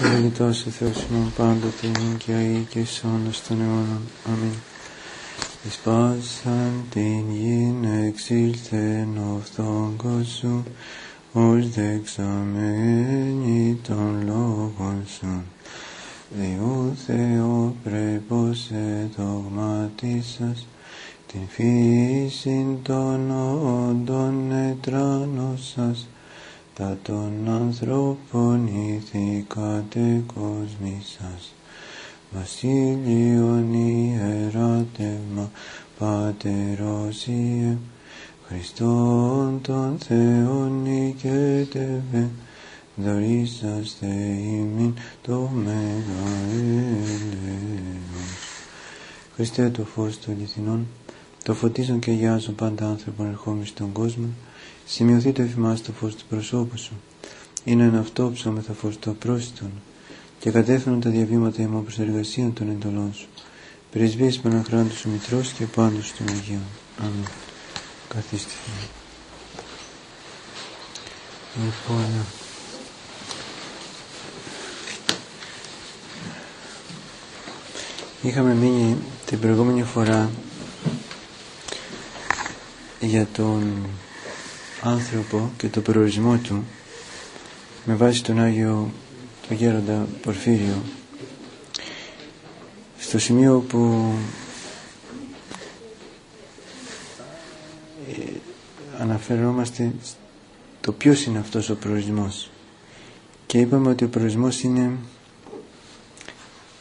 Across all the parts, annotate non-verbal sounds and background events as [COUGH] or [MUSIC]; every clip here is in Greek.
Ευλογητός ο Θεός ημών πάντοτε νυν και αεί και εις αιώνας των αιώνων. Αμήν. Εις πάσαν την γην εξήλθεν οφθόν κοσού, ως δεξαμένη των λόγων σου. Διού Θεό πρέπος εδογμάτισας, την φύση των όντων ετράνωσας, τα των ανθρώπων ηθικάτε κοσμήσας. Βασίλειον ιεράτευμα πατερόσιε, Χριστόν τον Θεόν νικέτευε, δωρήσαστε ημίν το Μέγα Έλεος. Χριστέ το φως των λιθινών, το φωτίζουν και γιάζουν πάντα άνθρωπον ερχόμενοι στον κόσμο, σημειωθεί το εφημάς το φως του προσώπου σου. Είναι ένα αυτόψο με το φως το πρόσιτον και κατέφεραν τα διαβήματα ημών προς εργασία των εντολών σου. Πρεσβείες Παναχράντου σου Μητρός και πάντως των Αγίων. Αμήν. Καθίστε. Λοιπόν, είχαμε μείνει την προηγούμενη φορά για τον άνθρωπο και το προορισμό του με βάση τον Άγιο τον Γέροντα Πορφύριο στο σημείο που ε, αναφερόμαστε το ποιος είναι αυτός ο προορισμός και είπαμε ότι ο προορισμός είναι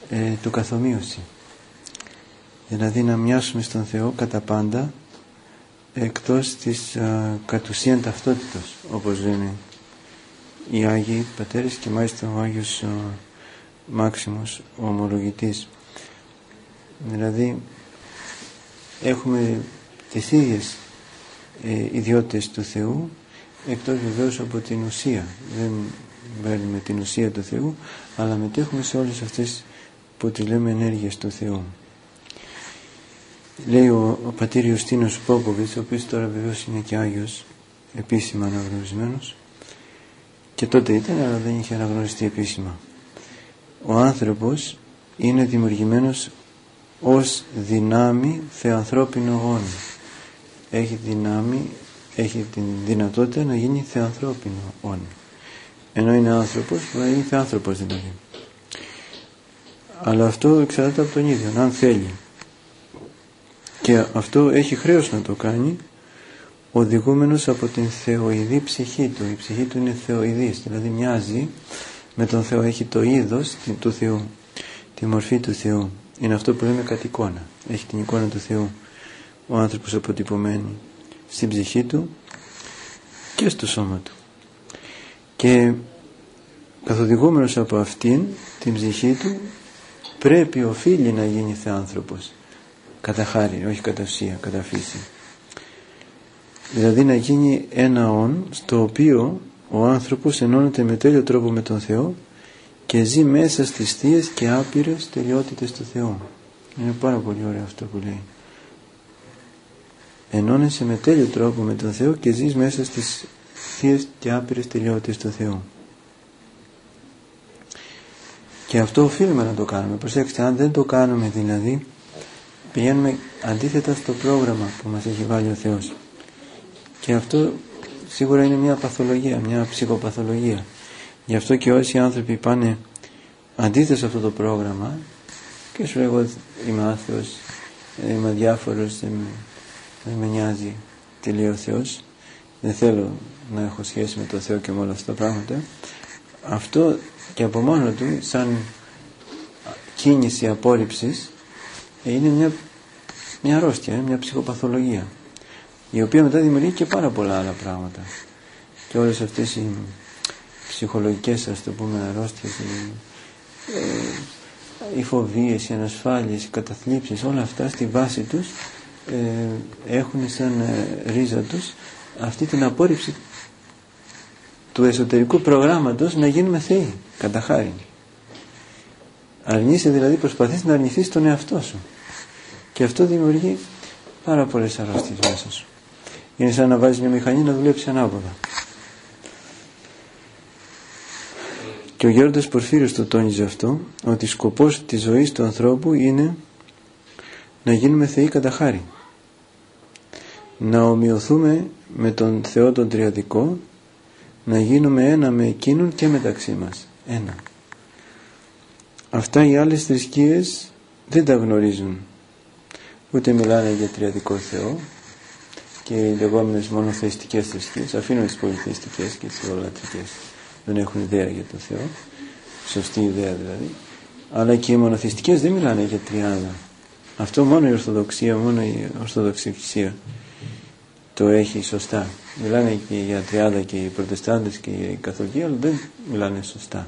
ε, το καθομοίωση. Δηλαδή να μοιάσουμε στον Θεό κατά πάντα εκτός της α, κατουσίαν ταυτότητας όπως λένε οι Άγιοι Πατέρες και μάλιστα ο Άγιος α, Μάξιμος ο ομολογητής. Δηλαδή έχουμε τις ίδιες ε, ιδιότητες του Θεού εκτός βεβαίως από την ουσία. Δεν παίρνουμε την ουσία του Θεού αλλά μετέχουμε σε όλες αυτές που τις λέμε ενέργειες του Θεού λέει ο, ο πατήρ Ιωστίνος Πόποβιτς ο οποίος τώρα βεβαίως είναι και Άγιος επίσημα αναγνωρισμένος και τότε ήταν αλλά δεν είχε αναγνωριστεί επίσημα. Ο άνθρωπος είναι δημιουργημένος ως δυνάμει θεανθρώπινο γόνι έχει δυνάμει έχει την δυνατότητα να γίνει θεανθρώπινο γόνι ενώ είναι άνθρωπος να γίνει θεάνθρωπος δηλαδή. Αλλά αυτό εξαρτάται από τον ίδιο αν θέλει και αυτό έχει χρέος να το κάνει οδηγούμενος από την θεοειδή ψυχή του. Η ψυχή του είναι θεοειδής, δηλαδή μοιάζει με τον Θεό, έχει το είδος του Θεού, τη μορφή του Θεού. Είναι αυτό που λέμε κατ' εικόνα. Έχει την εικόνα του Θεού ο άνθρωπος αποτυπωμένη στην ψυχή του και στο σώμα του. Και καθοδηγούμενος από αυτήν την ψυχή του πρέπει οφείλει να γίνει θεάνθρωπος κατά χάρη, όχι κατά ουσία, κατά φύση. Δηλαδή να γίνει ένα όν στο οποίο ο άνθρωπος ενώνεται με τέλειο τρόπο με τον Θεό και ζει μέσα στις θείες και άπειρες τελειότητες του Θεού. Είναι πάρα πολύ ωραίο αυτό που λέει. Ενώνεσαι με τέλειο τρόπο με τον Θεό και ζεις μέσα στις θείες και άπειρες τελειότητες του Θεού. Και αυτό οφείλουμε να το κάνουμε. Προσέξτε, αν δεν το κάνουμε δηλαδή, πηγαίνουμε αντίθετα στο πρόγραμμα που μας έχει βάλει ο Θεός. Και αυτό σίγουρα είναι μια παθολογία, μια ψυχοπαθολογία. Γι' αυτό και όσοι άνθρωποι πάνε αντίθετα σε αυτό το πρόγραμμα και σου εγώ είμαι άθεος είμαι διάφορος δεν, δεν με νοιάζει τι λέει ο Θεός. Δεν θέλω να έχω σχέση με το Θεό και με όλα αυτά τα πράγματα. Αυτό και από μόνο του σαν κίνηση απόρριψης είναι μια, μια αρρώστια, μια ψυχοπαθολογία η οποία μετά δημιουργεί και πάρα πολλά άλλα πράγματα. Και όλες αυτές οι ψυχολογικές ας το πούμε αρρώστιες οι, ε, οι φοβίες, οι ανασφάλειες, οι καταθλίψεις όλα αυτά στη βάση τους ε, έχουν σαν ε, ρίζα τους αυτή την απόρριψη του εσωτερικού προγράμματος να γίνουμε θεοί κατά χάρη. Αρνείσαι δηλαδή προσπαθείς να αρνηθείς τον εαυτό σου και αυτό δημιουργεί πάρα πολλές αρρώστιες μέσα σου. Είναι σαν να βάζεις μια μηχανή να δουλέψει ανάποδα. Και Και ο Γέροντας Πορφύριος το τόνιζε αυτό, ότι σκοπός της ζωής του ανθρώπου είναι να γίνουμε θεοί κατά χάρη. Να ομοιωθούμε με τον Θεό τον Τριαδικό, να γίνουμε ένα με Εκείνον και μεταξύ μας. Ένα. Αυτά οι άλλες θρησκείες δεν τα γνωρίζουν. Ούτε μιλάνε για Τριαδικό Θεό και οι λεγόμενες μονοθεϊστικές θρησκείες, αφήνουν τις πολυθεϊστικές και τις ολατρικές δεν έχουν ιδέα για τον Θεό σωστή ιδέα δηλαδή. Αλλά και οι μονοθυστικές δεν μιλάνε για τριάδα. Αυτό μόνο η Ορθοδοξία μόνο η Ορθοδοξή Εκκλησία το έχει σωστά. Μιλάνε και για τριάδα και οι Προτεστάντες και οι Καθολικοί αλλά δεν μιλάνε σωστά.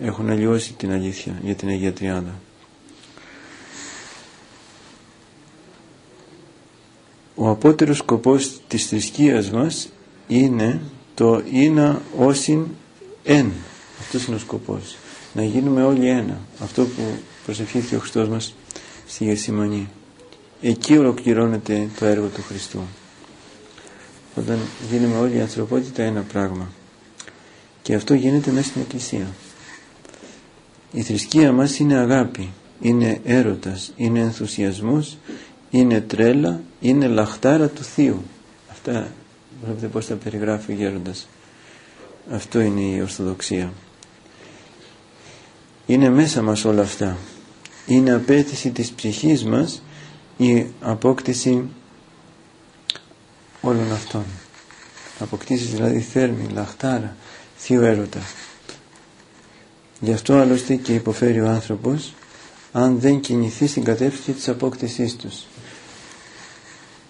Έχουν αλλοιώσει την αλήθεια για την Αγία Τριάδα ο απότερος σκοπός της θρησκείας μας είναι το είναι όσην εν. Αυτός είναι ο σκοπός. Να γίνουμε όλοι ένα. Αυτό που προσευχήθηκε ο Χριστός μας στη Γεσημανή. Εκεί ολοκληρώνεται το έργο του Χριστού. Όταν γίνουμε όλη η ανθρωπότητα ένα πράγμα. Και αυτό γίνεται μέσα στην Εκκλησία. Η θρησκεία μας είναι αγάπη, είναι έρωτας, είναι ενθουσιασμός, είναι τρέλα, είναι λαχτάρα του Θείου. Αυτά Βλέπετε πώς τα περιγράφει ο Γέροντας. Αυτό είναι η Ορθοδοξία. Είναι μέσα μας όλα αυτά. Είναι απέτηση της ψυχής μας η απόκτηση όλων αυτών. Αποκτήσεις δηλαδή θέρμη, λαχτάρα, θείο έρωτα. Γι' αυτό άλλωστε και υποφέρει ο άνθρωπος αν δεν κινηθεί στην κατεύθυνση της απόκτησής τους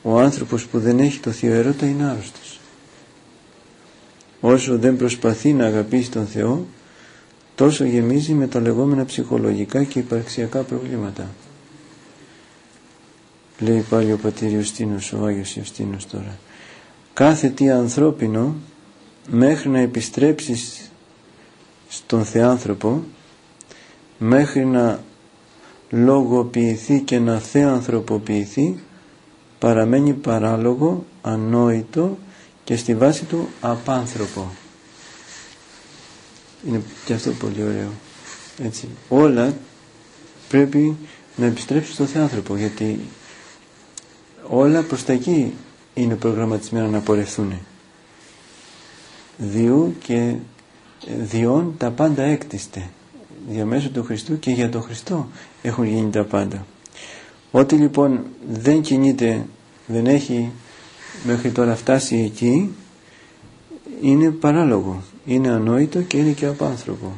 ο άνθρωπος που δεν έχει το Θείο Έρωτα είναι άρρωστος. Όσο δεν προσπαθεί να αγαπήσει τον Θεό, τόσο γεμίζει με τα λεγόμενα ψυχολογικά και υπαρξιακά προβλήματα. Λέει πάλι ο πατήρ Ιωστίνος, ο Άγιος Ιωστίνος τώρα. Κάθε τι ανθρώπινο μέχρι να επιστρέψεις στον Θεάνθρωπο, μέχρι να λογοποιηθεί και να θεανθρωποποιηθεί, παραμένει παράλογο, ανόητο και στη βάση του απάνθρωπο. Είναι και αυτό πολύ ωραίο. Έτσι. Όλα πρέπει να επιστρέψει στο Θεάνθρωπο γιατί όλα προς τα εκεί είναι προγραμματισμένα να πορευθούν. Διού και διόν τα πάντα έκτιστε. Διαμέσου του Χριστού και για τον Χριστό έχουν γίνει τα πάντα. Ό,τι λοιπόν δεν κινείται, δεν έχει μέχρι τώρα φτάσει εκεί, είναι παράλογο, είναι ανόητο και είναι και απάνθρωπο.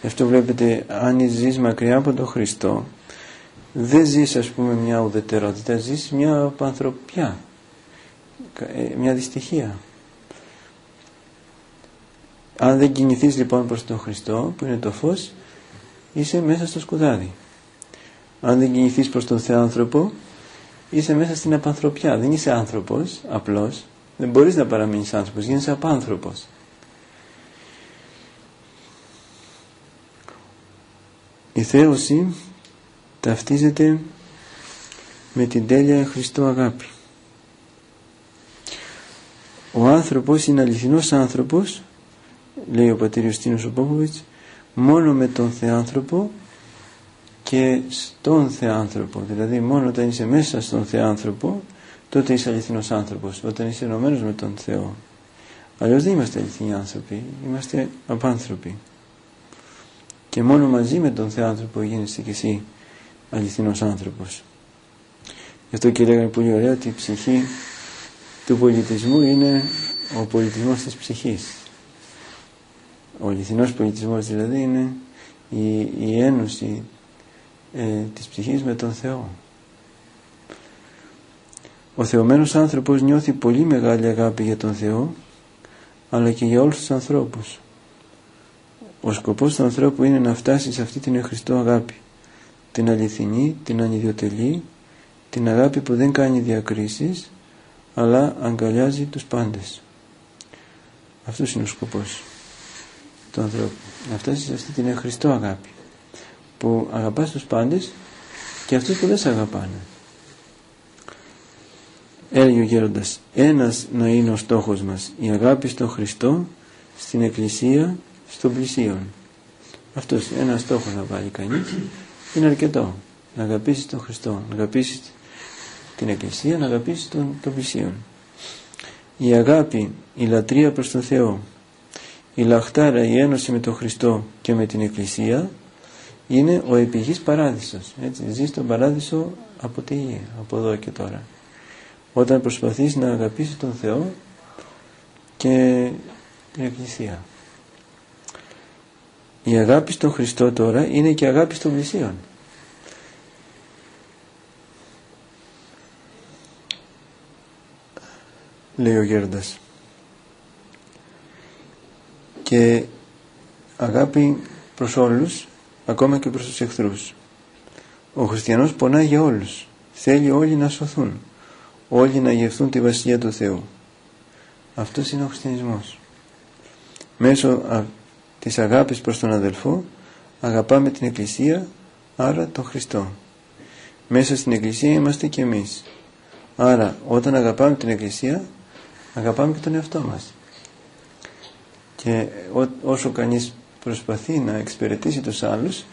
Γι' αυτό βλέπετε, αν ζεις μακριά από τον Χριστό, δεν ζεις ας πούμε μια ουδετερότητα, ζεις μια απανθρωπιά, ε, μια δυστυχία. Αν δεν κινηθείς λοιπόν προς τον Χριστό, που είναι το φως, είσαι μέσα στο σκουδάδι αν δεν κινηθείς προς τον Θεάνθρωπο είσαι μέσα στην απανθρωπιά. Δεν είσαι άνθρωπος απλώς δεν μπορείς να παραμείνεις άνθρωπος γίνεσαι απάνθρωπος. Η θέωση ταυτίζεται με την τέλεια Χριστό αγάπη. Ο άνθρωπος είναι αληθινός άνθρωπος λέει ο πατήριος Στίνος ο μόνο με τον Θεάνθρωπο και στον Θεάνθρωπο. Δηλαδή μόνο όταν είσαι μέσα στον Θεάνθρωπο τότε είσαι αληθινός άνθρωπος, όταν είσαι ενωμένος με τον Θεό. Αλλιώς δεν είμαστε αληθινοί άνθρωποι, είμαστε απάνθρωποι. Και μόνο μαζί με τον Θεάνθρωπο γίνεσαι και εσύ αληθινός άνθρωπος. Γι' αυτό και λέγανε πολύ ωραία ότι η ψυχή του πολιτισμού είναι ο πολιτισμός της ψυχής. Ο αληθινός πολιτισμός δηλαδή είναι η, η ένωση ε, της ψυχής με τον Θεό. Ο θεωμένος άνθρωπος νιώθει πολύ μεγάλη αγάπη για τον Θεό αλλά και για όλους τους ανθρώπους. Ο σκοπός του ανθρώπου είναι να φτάσει σε αυτή την εχριστό αγάπη την αληθινή, την ανιδιοτελή την αγάπη που δεν κάνει διακρίσεις αλλά αγκαλιάζει τους πάντες. Αυτός είναι ο σκοπός του ανθρώπου. Να φτάσει σε αυτή την εχριστό αγάπη που αγαπάς τους πάντες και αυτούς που δεν σε αγαπάνε. Έλεγε ο Γέροντας, ένας να είναι ο στόχος μας, η αγάπη στον Χριστό, στην Εκκλησία στον πλησίον. Αυτός ένα στόχο να βάλει κανείς είναι αρκετό. Να αγαπήσεις τον Χριστό, να αγαπήσεις την Εκκλησία, να αγαπήσεις τον, τον πλησίον. Η αγάπη, η λατρεία προς τον Θεό, η λαχτάρα, η ένωση με τον Χριστό και με την Εκκλησία είναι ο επιγής παράδεισος. Έτσι, ζεις στον παράδεισο από τη γη, από εδώ και τώρα. Όταν προσπαθείς να αγαπήσεις τον Θεό και την Εκκλησία. Η αγάπη στον Χριστό τώρα είναι και αγάπη στον πλησίον. λέει ο Γέροντας και αγάπη προς όλους ακόμα και προς τους εχθρούς. Ο χριστιανός πονάει για όλους. Θέλει όλοι να σωθούν. Όλοι να γευθούν τη Βασιλεία του Θεού. Αυτός είναι ο χριστιανισμός. Μέσω της αγάπης προς τον αδελφό αγαπάμε την Εκκλησία άρα τον Χριστό. Μέσα στην Εκκλησία είμαστε και εμείς. Άρα όταν αγαπάμε την Εκκλησία αγαπάμε και τον εαυτό μας. Και όσο κανείς προσπαθεί να εξυπηρετήσει τους άλλους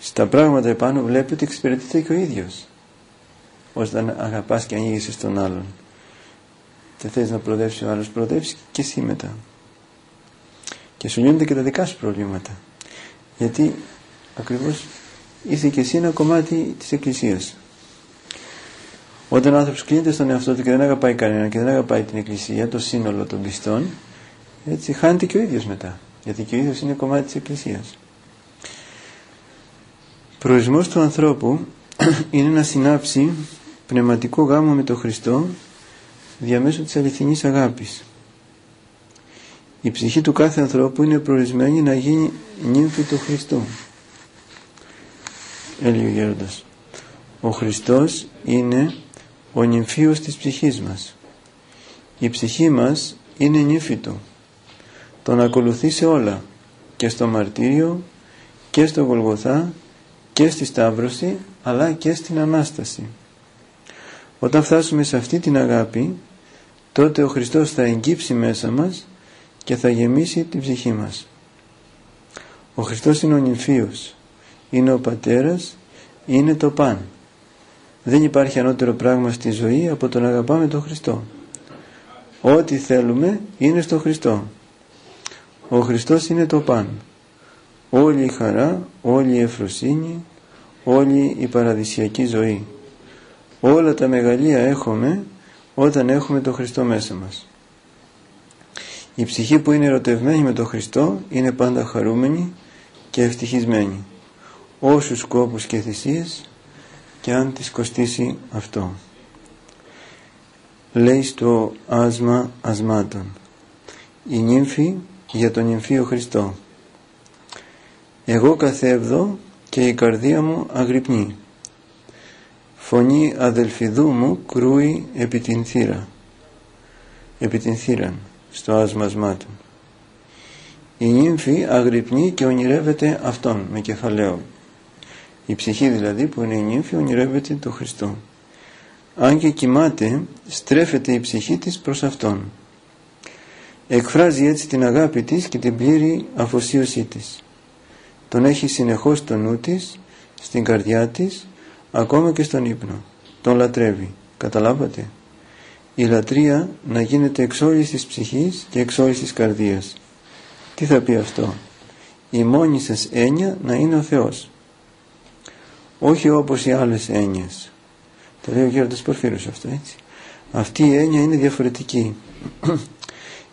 στα πράγματα επάνω βλέπει ότι εξυπηρετείται και ο ίδιος όταν αγαπάς και ανοίγεις τον άλλον. Και θες να προοδεύσει ο άλλος προοδεύσει και εσύ μετά. Και σου λύνονται και τα δικά σου προβλήματα. Γιατί ακριβώς είσαι και εσύ ένα κομμάτι της Εκκλησίας. Όταν ο άνθρωπος κλείνεται στον εαυτό του και δεν αγαπάει κανέναν και δεν αγαπάει την Εκκλησία, το σύνολο των πιστών, έτσι χάνεται και ο ίδιος μετά. Γιατί και ο ίδιος είναι κομμάτι της Εκκλησίας. Προορισμός του ανθρώπου [CLEARS THROAT] είναι να συνάψει πνευματικό γάμο με τον Χριστό διαμέσου της αληθινής αγάπης. Η ψυχή του κάθε ανθρώπου είναι προορισμένη να γίνει νύμφη του Χριστού. Έλεγε ο Γέροντας. Ο Χριστός είναι ο νυμφίος της ψυχής μας. Η ψυχή μας είναι νύφη του. Τον ακολουθεί σε όλα και στο μαρτύριο και στο Γολγοθά και στη Σταύρωση αλλά και στην Ανάσταση. Όταν φτάσουμε σε αυτή την αγάπη τότε ο Χριστός θα εγκύψει μέσα μας και θα γεμίσει την ψυχή μας. Ο Χριστός είναι ο νυμφίος, είναι ο Πατέρας, είναι το παν. Δεν υπάρχει ανώτερο πράγμα στη ζωή από το να αγαπάμε τον Χριστό. Ό,τι θέλουμε είναι στο Χριστό. Ο Χριστός είναι το παν. Όλη η χαρά, όλη η εφροσύνη, όλη η παραδεισιακή ζωή. Όλα τα μεγαλεία έχουμε όταν έχουμε τον Χριστό μέσα μας. Η ψυχή που είναι ερωτευμένη με τον Χριστό είναι πάντα χαρούμενη και ευτυχισμένη. Όσους σκόπους και θυσίες και αν της κοστίσει αυτό. Λέει στο άσμα ασμάτων η νύμφη για τον νυμφίο Χριστό. Εγώ καθεύδω και η καρδία μου αγρυπνεί. Φωνή αδελφιδού μου κρούει επί την θύρα. Επί την θύραν στο άσμα ασμάτων. Η νύμφη αγρυπνεί και ονειρεύεται αυτόν με κεφαλαίο η ψυχή δηλαδή που είναι η νύμφη ονειρεύεται το Χριστό. Αν και κοιμάται στρέφεται η ψυχή της προς Αυτόν. Εκφράζει έτσι την αγάπη της και την πλήρη αφοσίωσή της. Τον έχει συνεχώς στο νου της, στην καρδιά της, ακόμα και στον ύπνο. Τον λατρεύει. Καταλάβατε; Η λατρεία να γίνεται εξ όλης της ψυχής και εξ όλης της καρδίας. Τι θα πει αυτό; Η μόνη σας έννοια να είναι ο Θεός όχι όπως οι άλλες έννοιες το λέει ο Γέροντας Πορφύρος αυτό έτσι αυτή η έννοια είναι διαφορετική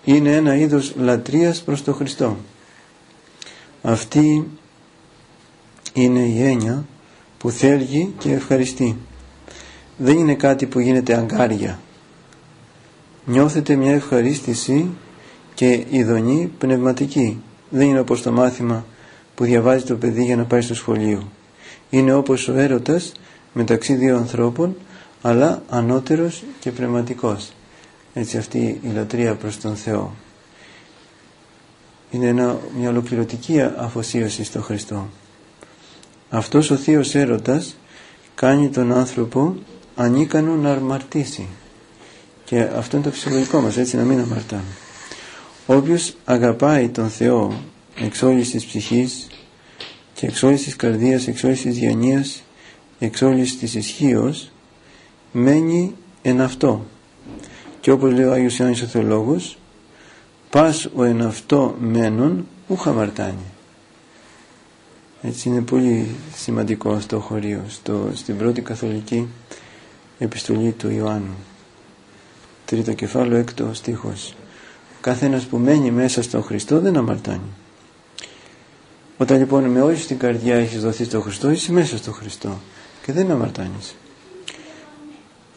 είναι ένα είδος λατρείας προς τον Χριστό. Αυτή είναι η έννοια που θέλει και ευχαριστεί. Δεν είναι κάτι που γίνεται αγκάρια. Νιώθετε μια ευχαρίστηση και ειδονή πνευματική. Δεν είναι όπως το μάθημα που διαβάζει το παιδί για να πάει στο σχολείο. Είναι όπως ο έρωτας μεταξύ δύο ανθρώπων αλλά ανώτερος και πνευματικός έτσι αυτή η λατρεία προς τον Θεό είναι μια ολοκληρωτική αφοσίωση στο Χριστό. Αυτός ο Θείος έρωτας κάνει τον άνθρωπο ανίκανο να αρμαρτήσει και αυτό είναι το φυσιολογικό μας έτσι να μην αμαρτάμε. Όποιος αγαπάει τον Θεό εξ όλης της ψυχής και εξ όλης της καρδίας, εξ όλης της διανοίας, εξ όλης της ισχύος μένει εν αυτό. Και όπως λέει ο Άγιος Ιωάννης ο Θεολόγος, πας ο εν αυτό μένον ούχα μαρτάνει. Έτσι είναι πολύ σημαντικό αυτό χωρίο στο, στην πρώτη καθολική επιστολή του Ιωάννου. Τρίτο κεφάλαιο, έκτο στίχος. Κάθε ένας που μένει μέσα στον Χριστό δεν αμαρτάνει. Όταν λοιπόν με όλη την καρδιά έχεις δοθεί στον Χριστό, είσαι μέσα στον Χριστό και δεν αμαρτάνεις.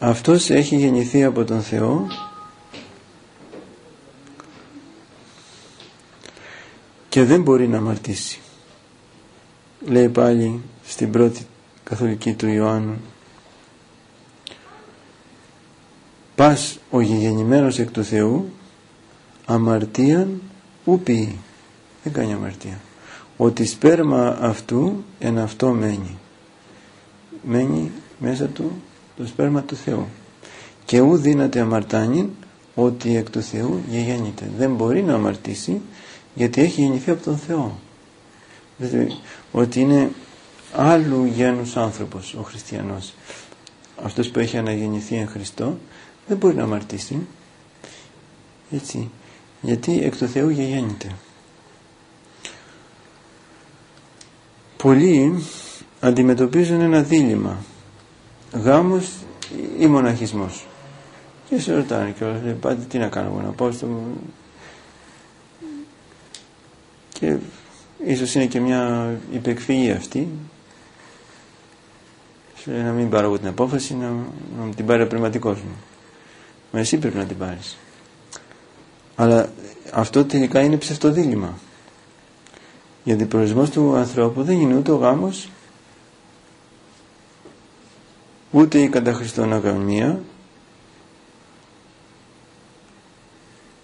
Αυτός έχει γεννηθεί από τον Θεό. Και δεν μπορεί να αμαρτήσει. Λέει πάλι στην πρώτη καθολική του Ιωάννου. Πας ο γεννημένος εκ του Θεού αμαρτίαν ούπι δεν κάνει αμαρτία. Ότι σπέρμα αυτού εν αυτό μένει μένει μέσα του το σπέρμα του Θεού. Και ου δύναται αμαρτάνει ότι εκ του Θεού γεγέννηται δεν μπορεί να αμαρτήσει γιατί έχει γεννηθεί από τον Θεό. Δηλαδή ότι είναι άλλου γένους άνθρωπος ο χριστιανός. Αυτός που έχει αναγεννηθεί εν Χριστώ δεν μπορεί να αμαρτήσει. Έτσι. Γιατί εκ του Θεού γεγέννηται πολλοί αντιμετωπίζουν ένα δίλημα γάμος ή μοναχισμός και σε ρωτάνε και λέει πάτε τι να κάνω να πάω στο και ίσως είναι και μια υπεκφυγή αυτή σου λέει να μην πάρω εγώ την απόφαση να, να την πάρει ο πνευματικός μου Μα εσύ πρέπει να την πάρεις. Αλλά αυτό τελικά είναι ψευτοδήλημα. Γιατί προορισμός του ανθρώπου δεν είναι ούτε ο γάμος ούτε η κατά Χριστόν αγαμία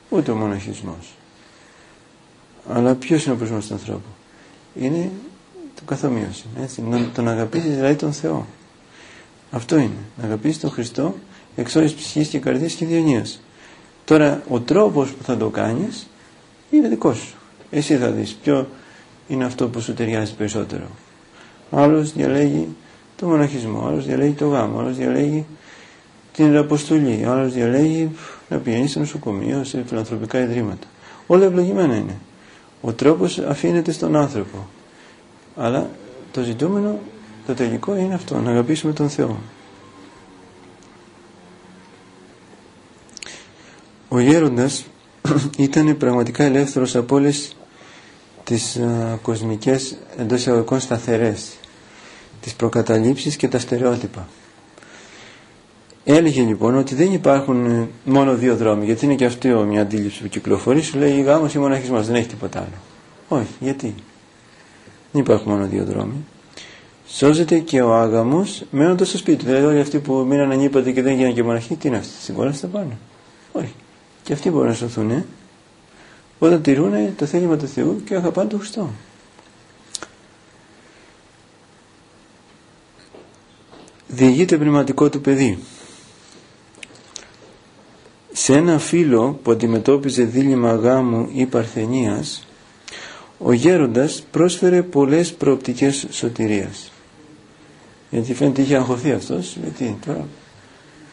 ούτε ο μοναχισμός. Αλλά ποιος είναι ο προορισμός του ανθρώπου; Είναι το καθομοίωση. Έτσι. Να τον αγαπήσεις δηλαδή τον Θεό. Αυτό είναι. Να αγαπήσεις τον Χριστό εξ όλης ψυχής και καρδίας και διανοίας. Τώρα ο τρόπος που θα το κάνεις είναι δικός σου. Εσύ θα δεις ποιο είναι αυτό που σου ταιριάζει περισσότερο. Άλλος διαλέγει το μοναχισμό, άλλος διαλέγει το γάμο, άλλος διαλέγει την αποστολή, άλλος διαλέγει να πηγαίνει σε νοσοκομείο, σε φιλανθρωπικά ιδρύματα. Όλα ευλογημένα είναι. Ο τρόπος αφήνεται στον άνθρωπο. Αλλά το ζητούμενο, το τελικό είναι αυτό, να αγαπήσουμε τον Θεό. Ο γέροντας [CLEARS THROAT] ήταν πραγματικά ελεύθερος από όλες τις α, κοσμικές εντός εισαγωγικών σταθερές τις προκαταλήψεις και τα στερεότυπα. Έλεγε λοιπόν ότι δεν υπάρχουν ε, μόνο δύο δρόμοι γιατί είναι και αυτή μια αντίληψη που κυκλοφορεί σου λέει γάμος ή μοναχισμός δεν έχει τίποτα άλλο όχι γιατί; Δεν υπάρχουν μόνο δύο δρόμοι. Σώζεται και ο άγαμος μένοντας στο σπίτι. Δηλαδή όλοι αυτοί που μείναν ανήπατοι και δεν γίνανε και μοναχοί τι είναι αυτοί στην κόλαση θα πάνε όχι. Και αυτοί μπορούν να σωθούν όταν τηρούν το θέλημα του Θεού και αγαπάνε τον Χριστό. Διηγείται πνευματικό του παιδί. Σε ένα φίλο που αντιμετώπιζε δίλημα γάμου ή παρθενίας, ο γέροντας πρόσφερε πολλές προοπτικές σωτηρίας. Γιατί φαίνεται είχε αγχωθεί αυτός, γιατί τώρα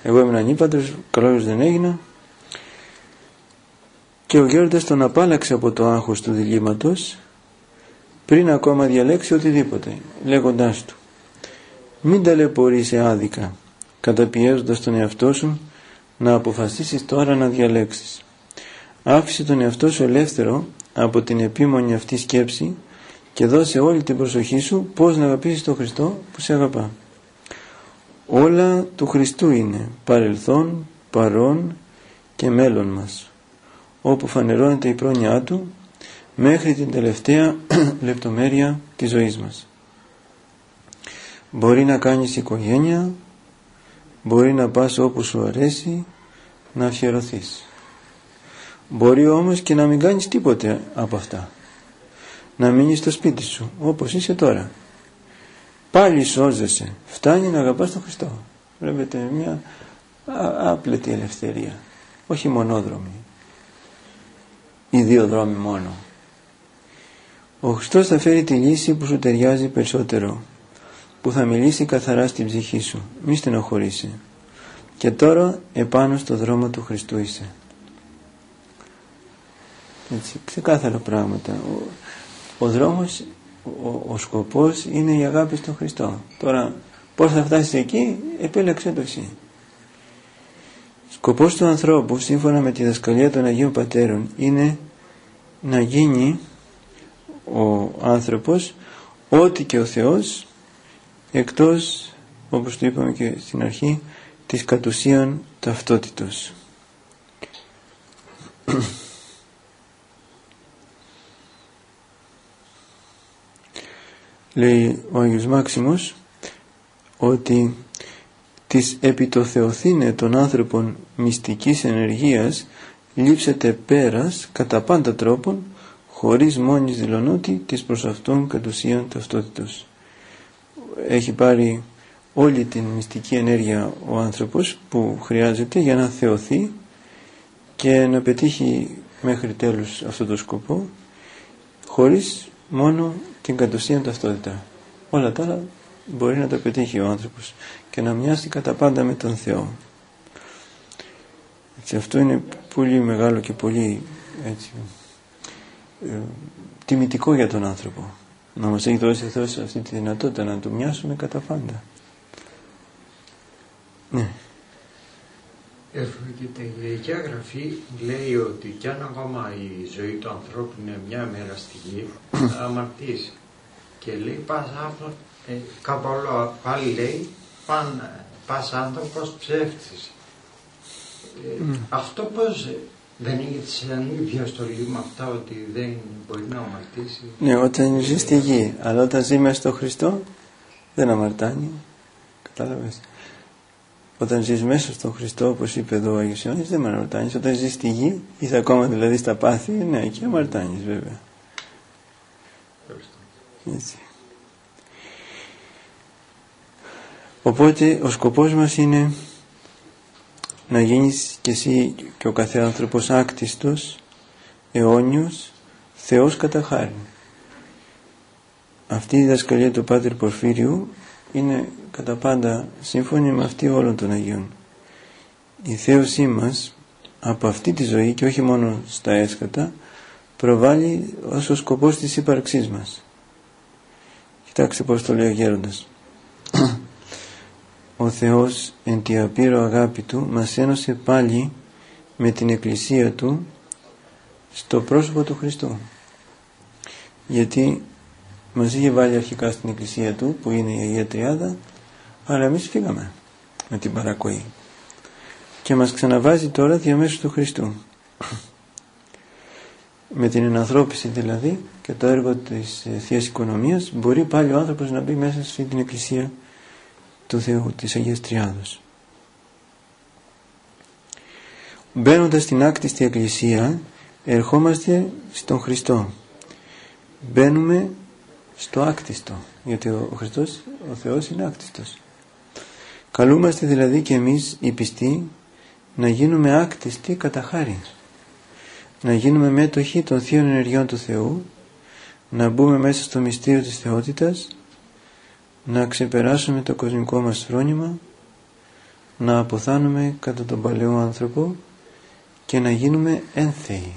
εγώ ήμουν ανήπαντρος, καλός δεν έγινα, και ο γέροντας τον απάλαξε από το άγχος του διλήμματος πριν ακόμα διαλέξει οτιδήποτε λέγοντάς του μην ταλαιπωρείσαι άδικα καταπιέζοντας τον εαυτό σου να αποφασίσεις τώρα να διαλέξεις άφησε τον εαυτό σου ελεύθερο από την επίμονη αυτή σκέψη και δώσε όλη την προσοχή σου πώς να αγαπήσεις τον Χριστό που σε αγαπά όλα του Χριστού είναι παρελθόν, παρόν και μέλλον μας όπου φανερώνεται η πρόνοιά του μέχρι την τελευταία [CLEARS THROAT] λεπτομέρεια της ζωής μας. Μπορεί να κάνεις οικογένεια, μπορεί να πας όπου σου αρέσει, να αφιερωθείς. Μπορεί όμως και να μην κάνεις τίποτε από αυτά. Να μείνεις στο σπίτι σου, όπως είσαι τώρα. Πάλι σώζεσαι. Φτάνει να αγαπάς τον Χριστό. Βλέπετε μια άπλετη ελευθερία. Όχι μονόδρομη ή δύο δρόμοι μόνο. Ο Χριστός θα φέρει τη λύση που σου ταιριάζει περισσότερο, που θα μιλήσει καθαρά στην ψυχή σου. Μη στενοχωρήσει. Και τώρα επάνω στο δρόμο του Χριστού είσαι. Έτσι, ξεκάθαρα πράγματα. Ο, ο δρόμος, ο, ο σκοπός είναι η αγάπη στον Χριστό. Τώρα πώς θα φτάσεις εκεί, επέλεξε το εσύ. Σκοπός του ανθρώπου, σύμφωνα με τη δασκαλία των Αγίων Πατέρων, είναι να γίνει ο άνθρωπος ό,τι και ο Θεός εκτός, όπως το είπαμε και στην αρχή, της κατουσίαν ταυτότητος. [CLEARS THROAT] Λέει ο Άγιος Μάξιμος ότι της επί το Θεοθήνε των άνθρωπων μυστικής ενεργείας λείψεται πέρας κατά πάντα τρόπον χωρίς μόνης δηλωνότη της προς αυτόν κατ' ουσίαν ταυτότητος. Έχει πάρει όλη την μυστική ενέργεια ο άνθρωπος που χρειάζεται για να θεωθεί και να πετύχει μέχρι τέλους αυτό το σκοπό χωρίς μόνο την κατ' ουσίαν ταυτότητα. Όλα τα άλλα μπορεί να τα πετύχει ο άνθρωπος και να μοιάσει κατά πάντα με τον Θεό. Έτσι, αυτό είναι πολύ μεγάλο και πολύ έτσι, ε, τιμητικό για τον άνθρωπο. Να μας έχει δώσει Θεός αυτή τη δυνατότητα να του μοιάσουμε κατά πάντα. Ναι. Έρχεται η Αγία Γραφή λέει ότι κι αν ακόμα η ζωή του ανθρώπου είναι μια μέρα στη γη θα αμαρτήσει. Και λέει πας άνθρωπο, ε, κάπου άλλο πάλι λέει παν, πας άνθρωπος ψεύτης. Ε, Αυτό πώς δεν είναι σαν ίδια στο με αυτά ότι δεν μπορεί να αμαρτήσει. Ναι, όταν ζεις στη γη, αλλά όταν ζει μέσα στο Χριστό δεν αμαρτάνει. Κατάλαβες. Όταν ζεις μέσα στον Χριστό, όπως είπε εδώ ο Άγιος Ιωάννης, δεν αμαρτάνεις. Όταν ζεις στη γη, είσαι ακόμα δηλαδή στα πάθη, ναι, εκεί αμαρτάνεις βέβαια. Έτσι. Οπότε ο σκοπός μας είναι να γίνεις και εσύ και ο κάθε άνθρωπος άκτιστος, αιώνιος, Θεός κατά χάρη. Αυτή η διδασκαλία του Πάτερ Πορφύριου είναι κατά πάντα σύμφωνη με αυτή όλων των Αγίων. Η θέωσή μας από αυτή τη ζωή και όχι μόνο στα έσκατα προβάλλει ως ο σκοπός της ύπαρξής μας. Κοιτάξτε πώς το λέει ο Γέροντας ο Θεός εν τη απείρο αγάπη Του μας ένωσε πάλι με την Εκκλησία Του στο πρόσωπο του Χριστού. Γιατί μας είχε βάλει αρχικά στην Εκκλησία Του που είναι η Αγία Τριάδα αλλά εμείς φύγαμε με την παρακοή. Και μας ξαναβάζει τώρα διαμέσου του Χριστού. [CLEARS THROAT] Με την ενανθρώπιση δηλαδή και το έργο της Θείας Οικονομίας μπορεί πάλι ο άνθρωπος να μπει μέσα στην Εκκλησία του Θεού, της Αγίας Τριάδος. Μπαίνοντας στην άκτιστη Εκκλησία, ερχόμαστε στον Χριστό. Μπαίνουμε στο άκτιστο, γιατί ο Χριστός, ο Θεός είναι άκτιστος. Καλούμαστε δηλαδή και εμείς οι πιστοί να γίνουμε άκτιστοι κατά χάρη. Να γίνουμε μέτοχοι των θείων ενεργειών του Θεού, να μπούμε μέσα στο μυστήριο της θεότητας να ξεπεράσουμε το κοσμικό μας φρόνημα, να αποθάνουμε κατά τον παλαιό άνθρωπο και να γίνουμε ένθεοι.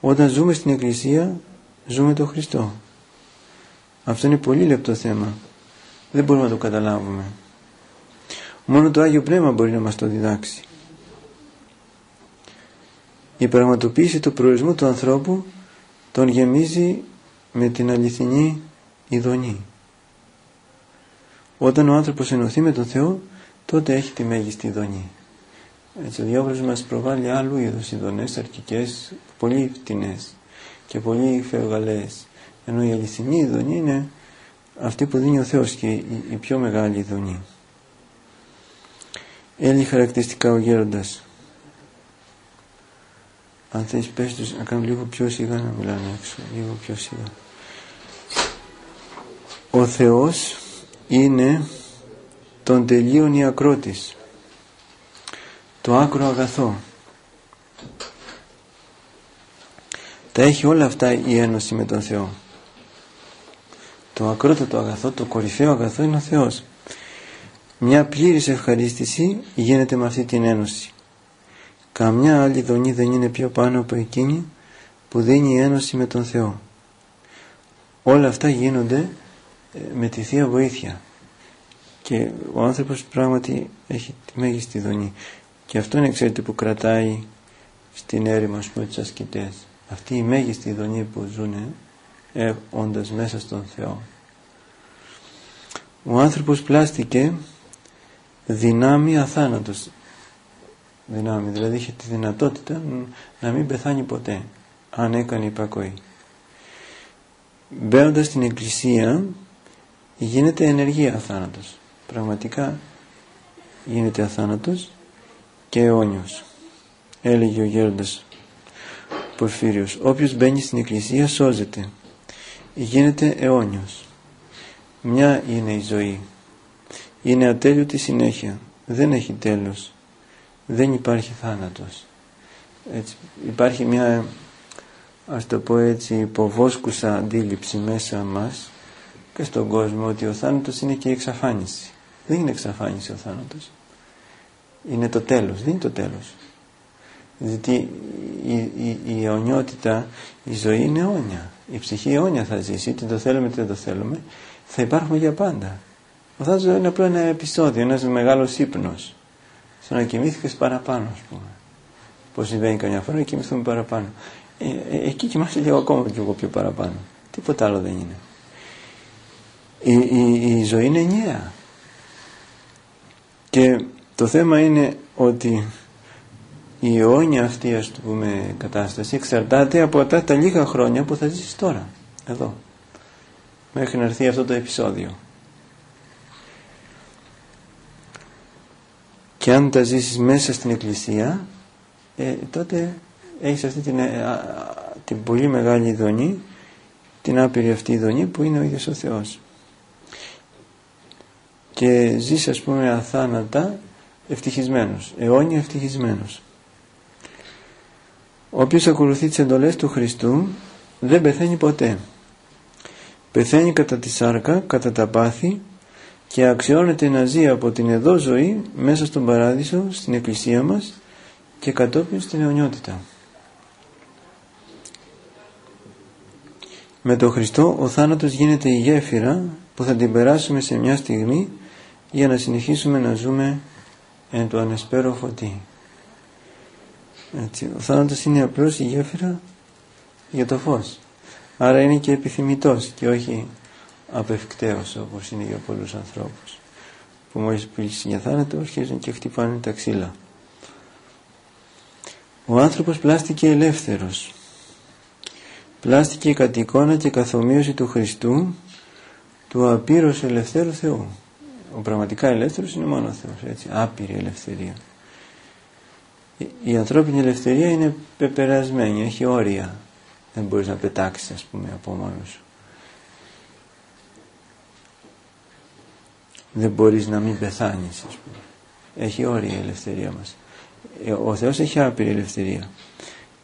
Όταν ζούμε στην Εκκλησία, ζούμε τον Χριστό. Αυτό είναι πολύ λεπτό θέμα. Δεν μπορούμε να το καταλάβουμε. Μόνο το Άγιο Πνεύμα μπορεί να μας το διδάξει. Η πραγματοποίηση του προορισμού του ανθρώπου τον γεμίζει με την αληθινή ειδονή. Όταν ο άνθρωπος ενωθεί με τον Θεό, τότε έχει τη μέγιστη ειδονή. Έτσι, ο διάβολος μας προβάλλει άλλου είδους ειδονές αρκικές, πολύ φτηνές και πολύ φευγαλές. Ενώ η αληθινή ειδονή είναι αυτή που δίνει ο Θεός και η, πιο μεγάλη ειδονή. Έλεγε χαρακτηριστικά ο γέροντας. Αν θες πες τους να κάνουν λίγο πιο σιγά να μιλάνε έξω, λίγο πιο σιγά. Ο Θεός είναι τον τελείων ιακρότης, το άκρο αγαθό. τα έχει όλα αυτά η ένωση με τον Θεό. Το ακρότατο αγαθό, το κορυφαίο αγαθό είναι ο Θεός. Μια πλήρης ευχαρίστηση γίνεται με αυτή την ένωση. Καμιά άλλη δονή δεν είναι πιο πάνω από εκείνη που δίνει η ένωση με τον Θεό. Όλα αυτά γίνονται ε, με τη Θεία Βοήθεια. Και ο άνθρωπος πράγματι έχει τη μέγιστη δονή και αυτό είναι ξέρετε που κρατάει στην έρημο ας πούμε τις ασκητές. Αυτή η μέγιστη δονή που ζουν ε, όντας μέσα στον Θεό. Ο άνθρωπος πλάστηκε δυνάμει αθάνατος. Δυνάμει δηλαδή είχε τη δυνατότητα να μην πεθάνει ποτέ αν έκανε υπακοή. Μπαίνοντας στην εκκλησία γίνεται ενεργία αθάνατος πραγματικά γίνεται αθάνατος και αιώνιος. Έλεγε ο γέροντας Πορφύριος όποιος μπαίνει στην εκκλησία σώζεται. Γίνεται αιώνιος. Μια είναι η ζωή. Είναι ατέλειωτη συνέχεια. Δεν έχει τέλος. Δεν υπάρχει θάνατος έτσι, υπάρχει μια ας το πω έτσι υποβόσκουσα αντίληψη μέσα μας και στον κόσμο ότι ο θάνατος είναι και η εξαφάνιση. Δεν είναι εξαφάνιση ο θάνατος. Είναι το τέλος, δεν είναι το τέλος. Γιατί η, η, η αιωνιότητα, η ζωή είναι αιώνια. Η ψυχή αιώνια θα ζήσει. Είτε το θέλουμε είτε δεν το θέλουμε θα υπάρχουμε για πάντα. Ο θάνατος είναι απλό ένα επεισόδιο, ένας μεγάλος ύπνος. Σαν να κοιμήθηκες παραπάνω ας πούμε. Πως συμβαίνει καμιά φορά να κοιμηθούμε παραπάνω. Ε, ε, εκεί κοιμάσαι λίγο ακόμα και εγώ πιο παραπάνω. Τίποτα άλλο δεν είναι η, η, η ζωή είναι ενιαία. Και το θέμα είναι ότι η αιώνια αυτή ας το πούμε κατάσταση εξαρτάται από αυτά τα λίγα χρόνια που θα ζήσεις τώρα εδώ. Μέχρι να έρθει αυτό το επεισόδιο. Και αν τα ζήσεις μέσα στην εκκλησία ε, τότε έχεις αυτή την, ε, την πολύ μεγάλη ειδονή την άπειρη αυτή ειδονή που είναι ο ίδιος ο Θεός και ζεις ας πούμε αθάνατα ευτυχισμένος. Αιώνια ευτυχισμένος. Όποιος ακολουθεί τις εντολές του Χριστού δεν πεθαίνει ποτέ. Πεθαίνει κατά τη σάρκα, κατά τα πάθη και αξιώνεται να ζει από την εδώ ζωή μέσα στον παράδεισο, στην εκκλησία μας και κατόπιν στην αιωνιότητα. Με τον Χριστό ο θάνατος γίνεται η γέφυρα που θα την περάσουμε σε μια στιγμή για να συνεχίσουμε να ζούμε εν το ανεσπέρο φωτί. Έτσι, ο θάνατος είναι απλώς η γέφυρα για το φως. Άρα είναι και επιθυμητός και όχι απευκταίος όπως είναι για πολλούς ανθρώπους που μόλις πήλυσαν για θάνατο αρχίζουν και χτυπάνε τα ξύλα. Ο άνθρωπος πλάστηκε ελεύθερος. Πλάστηκε κατ' εικόνα και καθομοίωση του Χριστού του απείρως ελευθέρου Θεού. Ο πραγματικά ελεύθερος είναι μόνος ο Θεός, έτσι, άπειρη ελευθερία. Η ανθρώπινη ελευθερία είναι πεπερασμένη, έχει όρια. Δεν μπορείς να πετάξεις ας πούμε από μόνος σου. Δεν μπορείς να μην πεθάνεις ας πούμε. Έχει όρια η ελευθερία μας. Ε, ο Θεός έχει άπειρη ελευθερία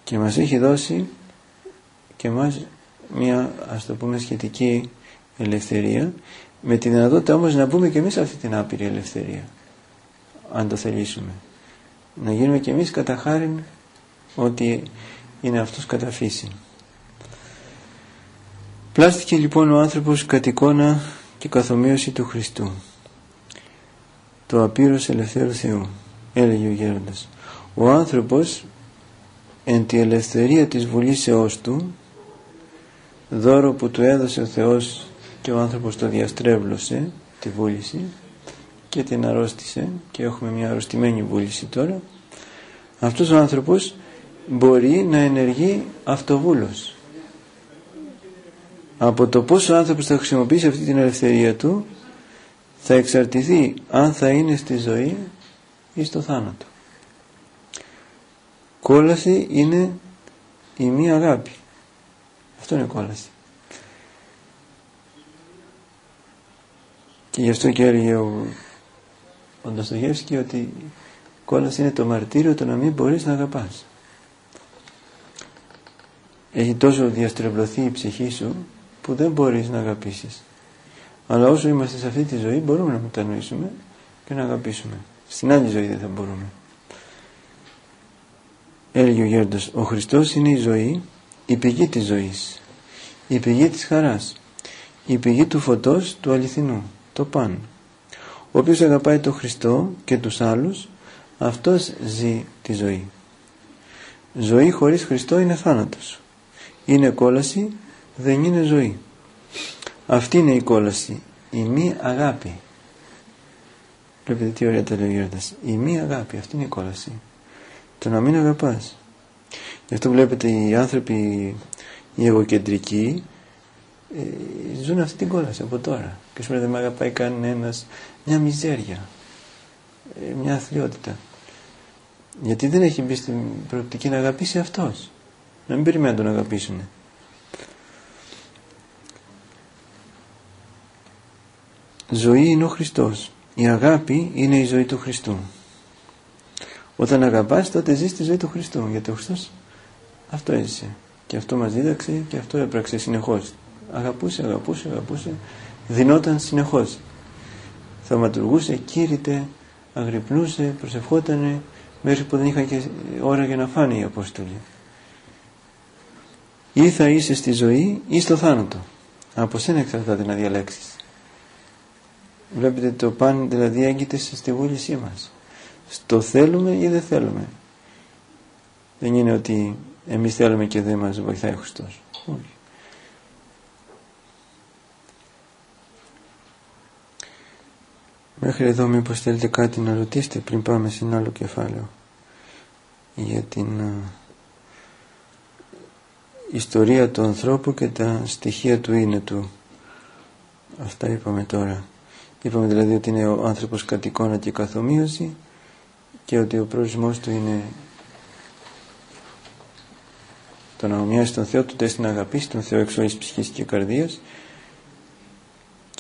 και μας έχει δώσει και μας μια ας το πούμε σχετική ελευθερία με τη δυνατότητα όμως να μπούμε και εμείς αυτή την άπειρη ελευθερία αν το θελήσουμε. Να γίνουμε και εμείς κατά χάρη ότι είναι αυτός κατά φύση πλάστηκε λοιπόν ο άνθρωπος κατ' εικόνα και καθομοίωση του Χριστού. Το απείρος ελευθέρου Θεού έλεγε ο γέροντας. Ο άνθρωπος εν τη ελευθερία της βουλήσεώς του δώρο που του έδωσε ο Θεός και ο άνθρωπος το διαστρέβλωσε τη βούληση και την αρρώστησε και έχουμε μια αρρωστημένη βούληση τώρα. Αυτός ο άνθρωπος μπορεί να ενεργεί αυτοβούλος. Από το πόσο ο άνθρωπος θα χρησιμοποιήσει αυτή την ελευθερία του θα εξαρτηθεί αν θα είναι στη ζωή ή στο θάνατο. Κόλαση είναι η μία αγάπη. Αυτό είναι κόλαση και γι' αυτό και έλεγε ο, ο Ντοστογεύσκη ότι κόλαση είναι το μαρτύριο το να μην μπορείς να αγαπάς έχει τόσο διαστρεβλωθεί η ψυχή σου που δεν μπορείς να αγαπήσεις. Αλλά όσο είμαστε σε αυτή τη ζωή μπορούμε να μετανοήσουμε και να αγαπήσουμε. Στην άλλη ζωή δεν θα μπορούμε. Έλεγε ο Γέροντος, ο Χριστός είναι η ζωή, η πηγή της ζωής, η πηγή της χαράς, η πηγή του φωτός του αληθινού, το παν. Ο οποίος αγαπάει τον Χριστό και τους άλλους, αυτός ζει τη ζωή. Ζωή χωρίς Χριστό είναι θάνατος. Είναι κόλαση, δεν είναι ζωή. Αυτή είναι η κόλαση, η μη αγάπη. Βλέπετε τι ωραία τα λέει ο Η μη αγάπη, αυτή είναι η κόλαση. Το να μην αγαπάς. Γι' αυτό βλέπετε οι άνθρωποι οι εγωκεντρικοί ε, ζουν αυτή την κόλαση από τώρα. Και σου δεν με αγαπάει κανένας, μια μιζέρια, ε, μια αθλειότητα. Γιατί δεν έχει μπει στην προοπτική να αγαπήσει αυτός. Να μην περιμένει να τον αγαπήσουν. Ζωή είναι ο Χριστός. Η αγάπη είναι η ζωή του Χριστού. Όταν αγαπάς τότε ζεις τη ζωή του Χριστού. Γιατί ο Χριστός αυτό έζησε. Και αυτό μας δίδαξε και αυτό έπραξε συνεχώς. Αγαπούσε, αγαπούσε, αγαπούσε. Δινόταν συνεχώς. Θαυματουργούσε, κήρυτε, αγρυπνούσε, προσευχότανε μέχρι που δεν είχαν και ώρα για να φάνε οι Απόστολοι. Ή θα είσαι στη ζωή ή στο θάνατο. Από σένα εξαρτάται να διαλέξεις. Βλέπετε το παν δηλαδή έγκυται στη βούλησή μας. Στο θέλουμε ή δεν θέλουμε. Δεν είναι ότι εμείς θέλουμε και δεν μας βοηθάει ο Χριστός. Όχι. Μέχρι εδώ μήπως θέλετε κάτι να ρωτήσετε πριν πάμε σε ένα άλλο κεφάλαιο για την ε, ιστορία του ανθρώπου και τα στοιχεία του είναι του. Αυτά είπαμε τώρα. Είπαμε δηλαδή ότι είναι ο άνθρωπος κατ' εικόνα και καθομοίωση και ότι ο προορισμός του είναι το να ομοιάσει τον Θεό, του στην αγαπήσει τον Θεό εξ όλης ψυχής και καρδίας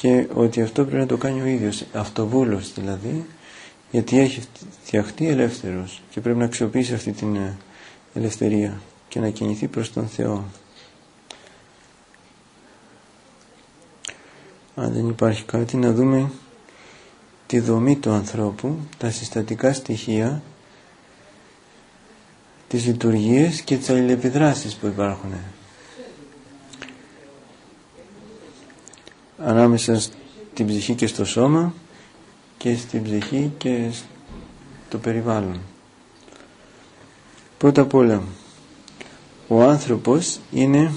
και ότι αυτό πρέπει να το κάνει ο ίδιος, αυτοβούλος δηλαδή, γιατί έχει φτιαχτεί ελεύθερος και πρέπει να αξιοποιήσει αυτή την ε, ελευθερία και να κινηθεί προς τον Θεό. Αν δεν υπάρχει κάτι να δούμε τη δομή του ανθρώπου, τα συστατικά στοιχεία, τις λειτουργίες και τις αλληλεπιδράσεις που υπάρχουν. Ανάμεσα στην ψυχή και στο σώμα και στην ψυχή και στο περιβάλλον. Πρώτα απ' όλα, ο άνθρωπος είναι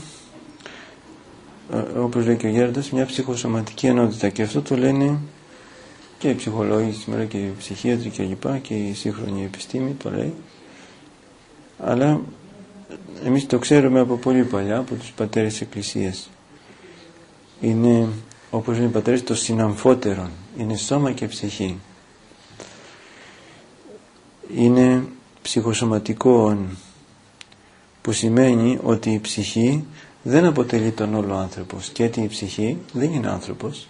όπως λέει και ο Γέροντας μια ψυχοσωματική ενότητα και αυτό το λένε και οι ψυχολόγοι σήμερα και οι ψυχίατροι και λοιπά και η σύγχρονη επιστήμη το λέει αλλά εμείς το ξέρουμε από πολύ παλιά από τους πατέρες της Εκκλησίας είναι όπως λένε οι πατέρες το συναμφότερον. Είναι σώμα και ψυχή. Είναι ψυχοσωματικό που σημαίνει ότι η ψυχή δεν αποτελεί τον όλο άνθρωπος. Και η ψυχή δεν είναι άνθρωπος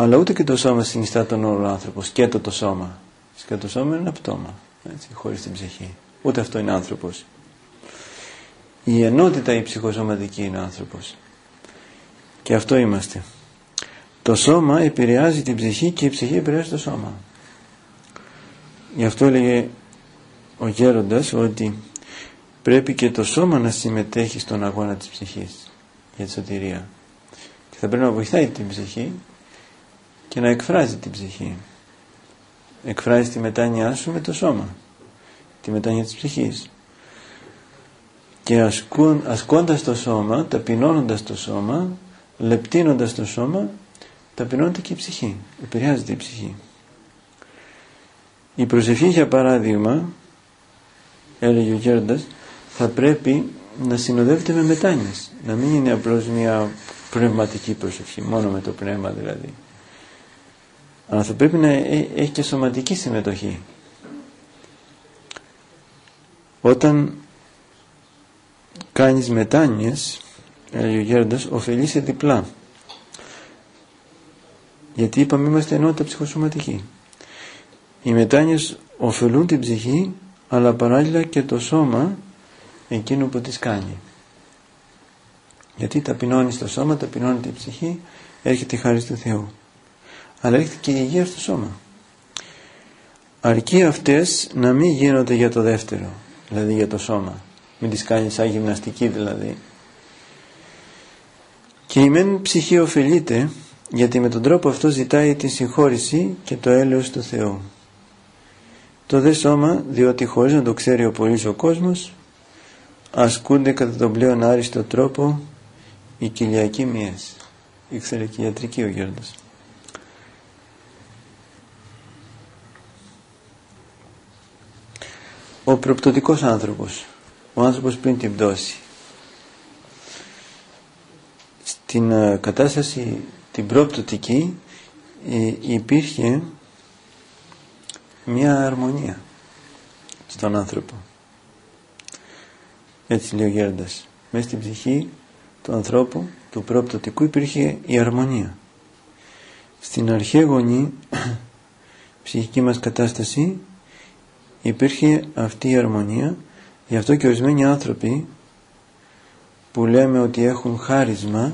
αλλά ούτε και το σώμα συνιστά τον όλο άνθρωπος. Και το το σώμα. Και το σώμα είναι ένα πτώμα έτσι, χωρίς την ψυχή. Ούτε αυτό είναι άνθρωπος. Η ενότητα η ψυχοσωματική είναι άνθρωπος και αυτό είμαστε. Το σώμα επηρεάζει την ψυχή και η ψυχή επηρεάζει το σώμα. Γι' αυτό έλεγε ο γέροντας ότι πρέπει και το σώμα να συμμετέχει στον αγώνα της ψυχής για τη σωτηρία. Και θα πρέπει να βοηθάει την ψυχή και να εκφράζει την ψυχή. Εκφράζει τη μετάνοιά σου με το σώμα τη μετάνοια της ψυχής. Και ασκούν, ασκώντας το σώμα ταπεινώνοντας το σώμα λεπτύνοντας το σώμα ταπεινώνεται και η ψυχή. Επηρεάζεται η ψυχή. Η προσευχή για παράδειγμα έλεγε ο Γέροντας θα πρέπει να συνοδεύεται με μετάνοιες. Να μην είναι απλώς μια πνευματική προσευχή μόνο με το πνεύμα δηλαδή. Αλλά θα πρέπει να έχει και σωματική συμμετοχή. Όταν κάνεις μετάνοιες έλεγε ο Γέροντας ωφελείσαι διπλά γιατί είπαμε είμαστε ενότητα ψυχοσωματική οι μετάνοιες ωφελούν την ψυχή αλλά παράλληλα και το σώμα εκείνου που τις κάνει. Γιατί ταπεινώνεις στο σώμα, ταπεινώνει την ψυχή, έρχεται η χάρη του Θεού. Αλλά έρχεται και η υγεία στο σώμα. Αρκεί αυτές να μην γίνονται για το δεύτερο, δηλαδή για το σώμα. Μην τις κάνεις σαν γυμναστική δηλαδή. Και η μεν ψυχή ωφελείται γιατί με τον τρόπο αυτό ζητάει τη συγχώρηση και το έλεος του Θεού. Το δε σώμα, διότι χωρίς να το ξέρει ο πολύς ο κόσμος, ασκούνται κατά τον πλέον άριστο τρόπο η κοιλιακή μίαση. Ήξερε και η ιατρική ο Γέροντας. Ο προπτωτικός άνθρωπος, ο άνθρωπος πριν την πτώση. Στην ε, κατάσταση την προπτωτική ε, υπήρχε μια αρμονία στον άνθρωπο. Έτσι λέει ο Γέροντας. Μέσα στην ψυχή του ανθρώπου, του προπτωτικού υπήρχε η αρμονία. Στην αρχαία γονή [CLEARS THROAT] ψυχική μας κατάσταση υπήρχε αυτή η αρμονία γι' αυτό και ορισμένοι άνθρωποι που λέμε ότι έχουν χάρισμα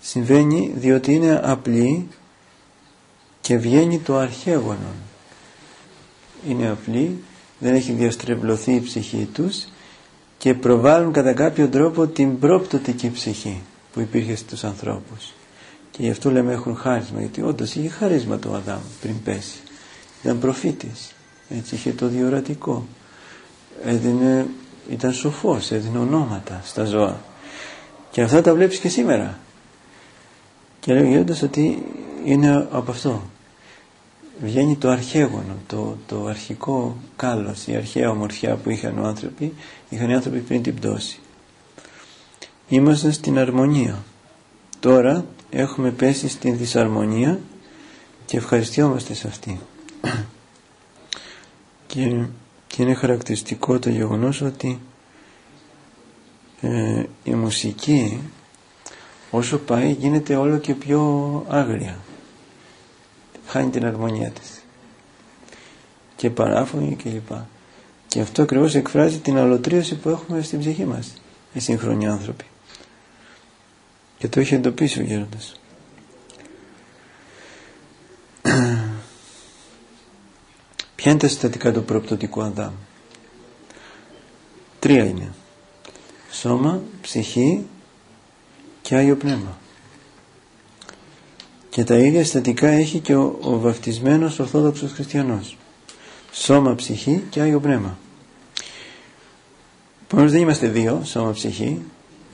συμβαίνει διότι είναι απλοί και βγαίνει το αρχαίγωνο. Είναι απλοί δεν έχει διαστρεβλωθεί η ψυχή τους και προβάλλουν κατά κάποιο τρόπο την πρόπτωτική ψυχή που υπήρχε στους ανθρώπους. Και γι' αυτό λέμε έχουν χάρισμα γιατί όντως είχε χάρισμα το Αδάμ πριν πέσει. Ήταν προφήτης έτσι είχε το διορατικό. Έδινε, ήταν σοφός έδινε ονόματα στα ζώα. Και αυτά τα βλέπεις και σήμερα και λέει ότι είναι από αυτό. Βγαίνει το αρχαίγωνο το, το αρχικό κάλος η αρχαία ομορφιά που είχαν οι άνθρωποι είχαν οι άνθρωποι πριν την πτώση. Είμαστε στην αρμονία. Τώρα έχουμε πέσει στην δυσαρμονία και ευχαριστιόμαστε σε αυτή [CLEARS THROAT] και, και είναι χαρακτηριστικό το γεγονός ότι ε, η μουσική όσο πάει γίνεται όλο και πιο άγρια χάνει την αρμονία της και παράφωνη και λοιπά και αυτό ακριβώς εκφράζει την αλωτρίωση που έχουμε στην ψυχή μας οι σύγχρονοι άνθρωποι και το έχει εντοπίσει ο Γέροντας [CLEARS THROAT] Ποια είναι τα συστατικά του προπτωτικού Αδάμ; Τρία είναι. Σώμα, ψυχή και Άγιο Πνεύμα. Και τα ίδια συστατικά έχει και ο, ο βαφτισμένος Ορθόδοξος Χριστιανός. Σώμα, ψυχή και Άγιο Πνεύμα. Επομένως δεν είμαστε δύο, σώμα, ψυχή.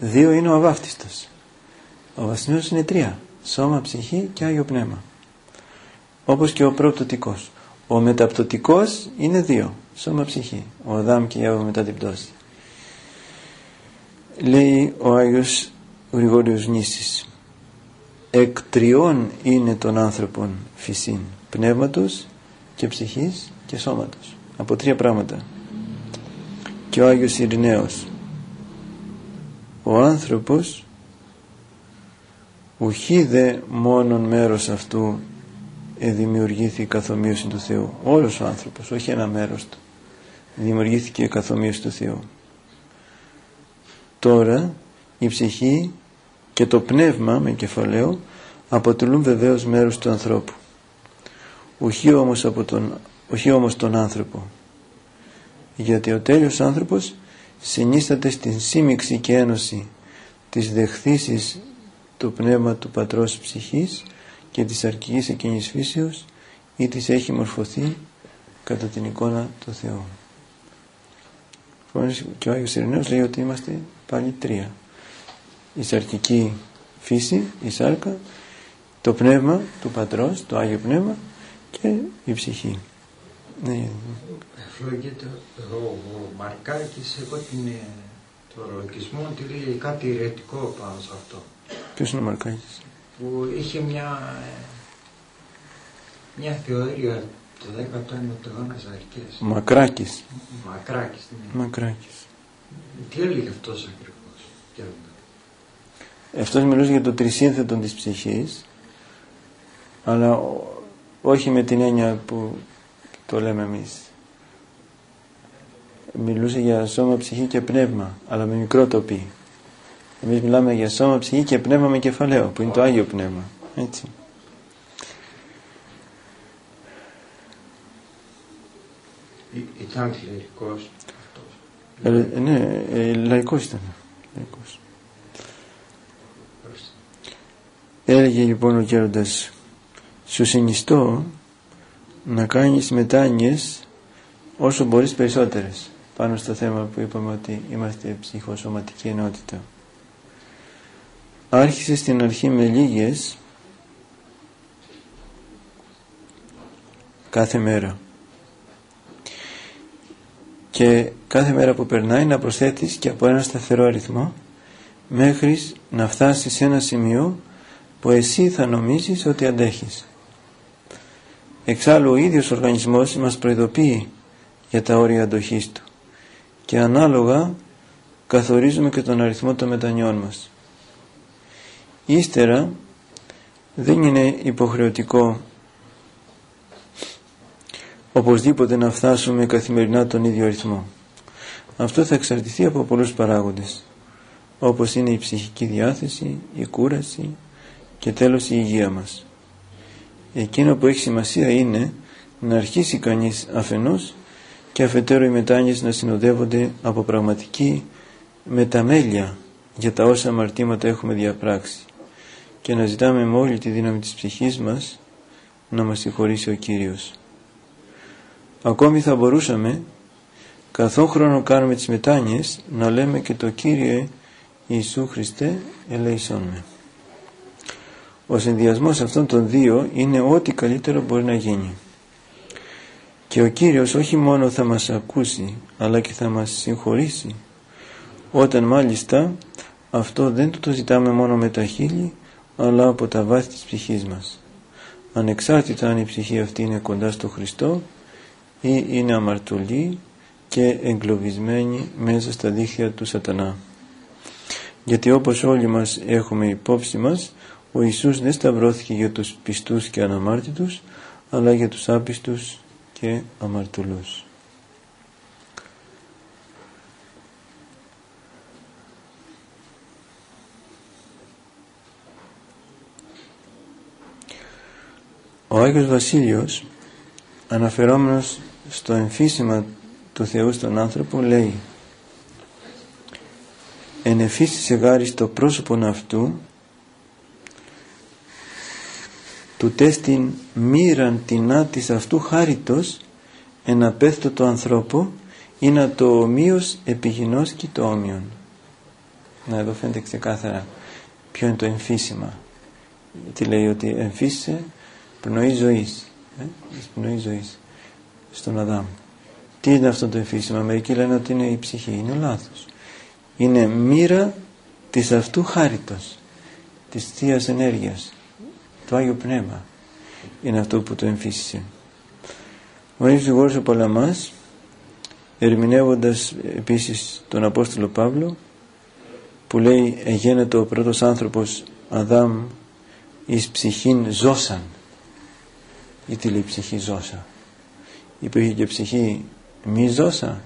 Δύο είναι ο αβάφτιστος. Ο βαφτισμένος είναι τρία. Σώμα, ψυχή και Άγιο Πνεύμα. Όπως και ο προπτωτικός. Ο μεταπτωτικός είναι δύο, σώμα ψυχή. Ο Αδάμ και η Εύα μετά την πτώση. Λέει ο Άγιος Γρηγόριος Νήσης. Εκ τριών είναι των άνθρωπων φυσίν πνεύματος και ψυχής και σώματος από τρία πράγματα. Και ο Άγιος Ειρηναίος ο άνθρωπος ουχή δε μόνον μέρος αυτού δημιουργήθηκε η καθομοίωση του Θεού όλος ο άνθρωπος, όχι ένα μέρος του δημιουργήθηκε η καθομοίωση του Θεού. Τώρα η ψυχή και το πνεύμα με κεφαλαίο αποτελούν βεβαίως μέρος του ανθρώπου όχι όμως, από τον, όχι όμως τον άνθρωπο γιατί ο τέλειος άνθρωπος συνίσταται στην σύμμιξη και ένωση της δεχθήσης του πνεύμα του πατρός ψυχής και της αρκικής εκείνης φύσεως ή της έχει μορφωθεί κατά την εικόνα του Θεού. Και ο Άγιος Ειρηναίος λέει ότι είμαστε πάλι τρία. Η σαρκική φύση, η σάρκα, το πνεύμα του Πατρός, το Άγιο Πνεύμα και η ψυχή. Ναι. Ευλογείται ο, ο Μαρκάκης, εγώ την, το λογισμό ότι λέει κάτι ηρετικό πάνω σε αυτό. Ποιος είναι ο Μαρκάκης; που είχε μια, μια θεωρία το 19ο αιώνας Ζαρικές. Μακράκης. Μακράκης, ναι. Μακράκης. Τι έλεγε αυτός ακριβώς. Αυτός μιλούσε για το τρισύνθετο της ψυχής αλλά όχι με την έννοια που το λέμε εμείς. μιλούσε για σώμα, ψυχή και πνεύμα, αλλά με μικρό τοπί. Εμείς μιλάμε για σώμα, ψυχή και πνεύμα με κεφαλαίο, που είναι το Άγιο Πνεύμα. Έτσι. Ήταν κληρικός ε, ναι, ε, λαϊκός ήταν. Λαϊκός. Έλεγε λοιπόν ο Γέροντας σου συνιστώ να κάνεις μετάνοιες όσο μπορείς περισσότερες πάνω στο θέμα που είπαμε ότι είμαστε ψυχοσωματική ενότητα. Άρχισε στην αρχή με λίγες κάθε μέρα και κάθε μέρα που περνάει να προσθέτεις και από ένα σταθερό αριθμό μέχρι να φτάσεις σε ένα σημείο που εσύ θα νομίζεις ότι αντέχεις. Εξάλλου ο ίδιος ο οργανισμός μας προειδοποιεί για τα όρια αντοχής του και ανάλογα καθορίζουμε και τον αριθμό των μετανιών μας. Ύστερα δεν είναι υποχρεωτικό οπωσδήποτε να φτάσουμε καθημερινά τον ίδιο αριθμό. Αυτό θα εξαρτηθεί από πολλούς παράγοντες όπως είναι η ψυχική διάθεση, η κούραση και τέλος η υγεία μας. Εκείνο που έχει σημασία είναι να αρχίσει κανείς αφενός και αφετέρου οι μετάνοιες να συνοδεύονται από πραγματική μεταμέλεια για τα όσα αμαρτήματα έχουμε διαπράξει και να ζητάμε με όλη τη δύναμη της ψυχής μας να μας συγχωρήσει ο Κύριος. Ακόμη θα μπορούσαμε καθόν χρόνο κάνουμε τις μετάνοιες να λέμε και το Κύριε Ιησού Χριστέ ελέησόν με. Ο συνδυασμός αυτών των δύο είναι ό,τι καλύτερο μπορεί να γίνει. Και ο Κύριος όχι μόνο θα μας ακούσει αλλά και θα μας συγχωρήσει όταν μάλιστα αυτό δεν το, το ζητάμε μόνο με τα χείλη αλλά από τα βάθη της ψυχής μας. Ανεξάρτητα αν η ψυχή αυτή είναι κοντά στο Χριστό ή είναι αμαρτωλή και εγκλωβισμένη μέσα στα δίχτυα του σατανά. Γιατί όπως όλοι μας έχουμε υπόψη μας, ο Ιησούς δεν σταυρώθηκε για τους πιστούς και αναμάρτητους, αλλά για τους άπιστους και αμαρτωλούς. Ο Άγιος Βασίλειος αναφερόμενος στο εμφύσιμα του Θεού στον άνθρωπο λέει «Εν σε γάρις στο πρόσωπον αυτού του τέστην μοίραν την της αυτού χάριτος εν απέθτω το ανθρώπο ή να το ομοίως επιγεινός και το όμοιον». Να εδώ φαίνεται ξεκάθαρα ποιο είναι το εμφύσιμα. Τι λέει ότι εμφύσε πνοή ζωής. Ε, πνοής ζωής στον Αδάμ. Τι είναι αυτό το εμφύσιμα; Μερικοί λένε ότι είναι η ψυχή. Είναι λάθος. Είναι μοίρα της αυτού χάριτος. Της Θείας Ενέργειας. Το Άγιο Πνεύμα. Είναι αυτό που το εμφύσισε. Ο Άγιος Γρηγόρης ο Παλαμάς ερμηνεύοντας επίσης τον Απόστολο Παύλο που λέει εγένετο ο πρώτος άνθρωπος Αδάμ εις ψυχήν ζώσαν ή τι λέει ψυχή ζώσα υπήρχε και ψυχή μη ζώσα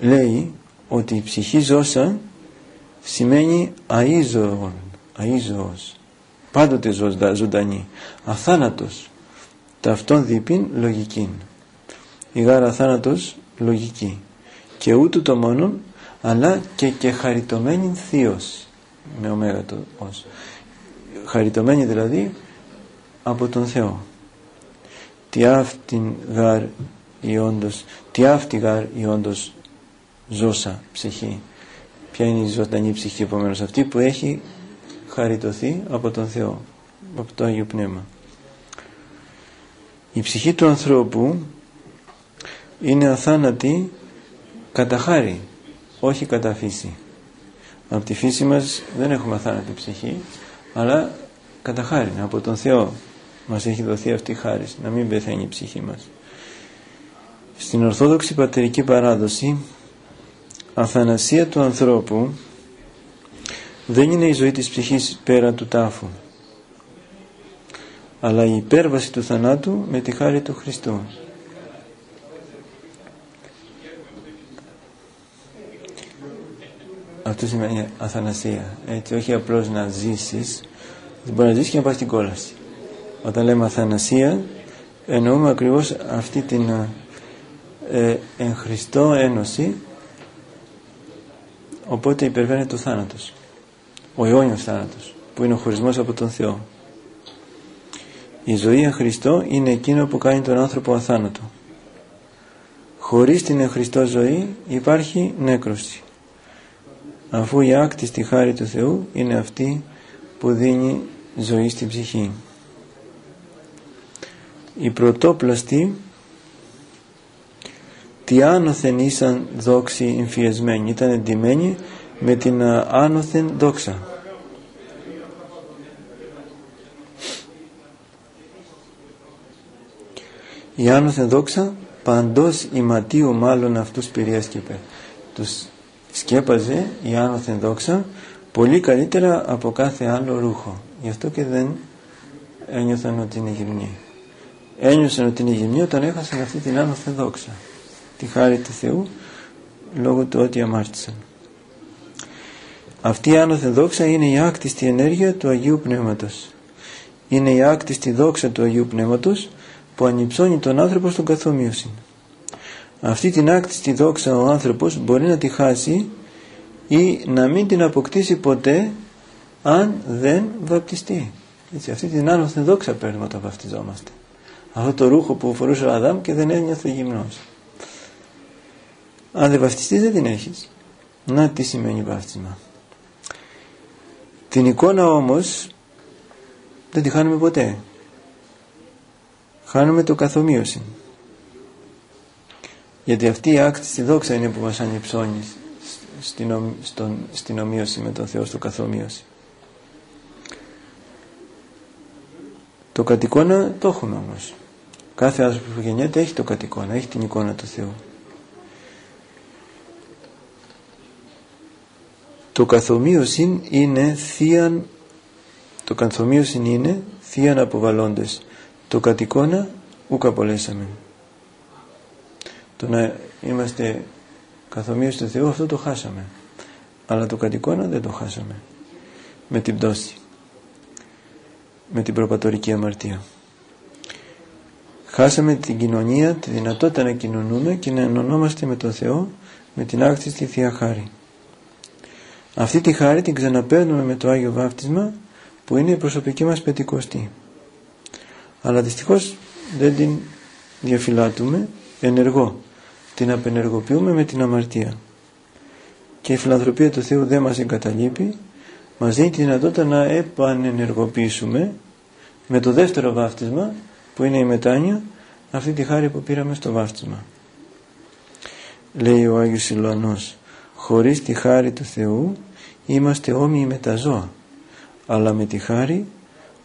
λέει ότι η ψυχή ζώσα σημαίνει αΐζωον αΐζωος πάντοτε ζωντανή. Αθάνατος. Ταυτόν διπίν λογική η γάρα αθάνατος λογική. Και ούτου το μόνον αλλά και και χαριτωμένη θείος. Με ωμέγα το ως. Χαριτωμένη δηλαδή από τον Θεό. Τι αυτήν γάρ η όντως, τι αυτή γάρ η όντως ζώσα ψυχή. Ποια είναι η ζωντανή ψυχή επομένως αυτή που έχει χαριτωθεί από τον Θεό, από το Άγιο Πνεύμα. Η ψυχή του ανθρώπου είναι αθάνατη κατά χάρη, όχι κατά φύση. Από τη φύση μας δεν έχουμε αθάνατη ψυχή, αλλά κατά χάρη, από τον Θεό μας έχει δοθεί αυτή η χάρη να μην πεθαίνει η ψυχή μας στην Ορθόδοξη Πατερική Παράδοση αθανασία του ανθρώπου δεν είναι η ζωή της ψυχής πέρα του τάφου αλλά η υπέρβαση του θανάτου με τη χάρη του Χριστού αυτό σημαίνει αθανασία. Έτσι, όχι απλώς να ζήσεις, μπορεί να ζήσεις και να πας στην κόλαση. Όταν λέμε αθανασία, εννοούμε ακριβώς αυτή την ε, εν Χριστώ ένωση, οπότε υπερβαίνει το θάνατος. Ο αιώνιος θάνατος, που είναι ο χωρισμός από τον Θεό. Η ζωή εν Χριστώ είναι εκείνο που κάνει τον άνθρωπο αθάνατο. Χωρίς την εν Χριστώ ζωή υπάρχει νέκρωση αφού η άκτιστη χάρη του Θεού είναι αυτή που δίνει ζωή στην ψυχή. Οι πρωτόπλαστοι τι άνωθεν ήσαν δόξη εμφιεσμένοι, ήταν εντυμένοι με την άνωθεν δόξα. Η άνωθεν δόξα παντός ηματίου μάλλον αυτούς πηρίασκεπε. Τους σκέπαζε η άνωθεν δόξα πολύ καλύτερα από κάθε άλλο ρούχο. Γι' αυτό και δεν ένιωθαν ότι είναι γυμνοί. Ένιωσαν ότι είναι γυμνοί όταν έχασαν αυτή την άνωθεν δόξα. Τη χάρη του Θεού λόγω του ότι αμάρτησαν. Αυτή η άνωθεν δόξα είναι η άκτιστη ενέργεια του Αγίου Πνεύματος. Είναι η άκτιστη δόξα του Αγίου Πνεύματος που ανυψώνει τον άνθρωπο στον καθομοίωση αυτή την άκτιστη δόξα ο άνθρωπος μπορεί να τη χάσει ή να μην την αποκτήσει ποτέ αν δεν βαπτιστεί. Έτσι, αυτή την άνωθεν δόξα παίρνουμε όταν βαπτιζόμαστε. Αυτό το ρούχο που φορούσε ο Αδάμ και δεν ένιωθε γυμνός. Αν δεν βαπτιστείς δεν την έχεις. Να τι σημαίνει βάπτισμα; Την εικόνα όμως δεν τη χάνουμε ποτέ. Χάνουμε το καθομοίωση. Γιατί αυτή η άκτη στη δόξα είναι που μας ανυψώνει στην, στον, στην ομοίωση με τον Θεό, στο καθομοίωση. Το κατοικώνα το έχουμε όμως. Κάθε άνθρωπο που γεννιέται έχει το κατοικώνα, έχει την εικόνα του Θεού. Το καθομοίωση είναι θείαν το καθομοίωση είναι θείαν αποβαλλόντες. Το κατοικώνα ουκ απολέσαμε το να είμαστε καθομοίως του Θεού αυτό το χάσαμε. Αλλά το κατοικώνα δεν το χάσαμε. Με την πτώση. Με την προπατορική αμαρτία. Χάσαμε την κοινωνία τη δυνατότητα να κοινωνούμε και να ενωνόμαστε με τον Θεό με την άκτη στη Θεία Χάρη αυτή τη χάρη την ξαναπαίρνουμε με το Άγιο Βάφτισμα που είναι η προσωπική μας πεντηκοστή αλλά δυστυχώς δεν την διαφυλάτουμε ενεργό την απενεργοποιούμε με την αμαρτία. Και η φιλανθρωπία του Θεού δεν μας εγκαταλείπει, μας δίνει τη δυνατότητα να επανενεργοποιήσουμε με το δεύτερο βάφτισμα που είναι η μετάνοια αυτή τη χάρη που πήραμε στο βάφτισμα. Λέει ο Άγιος Σιλωανός χωρίς τη χάρη του Θεού είμαστε όμοιοι με τα ζώα αλλά με τη χάρη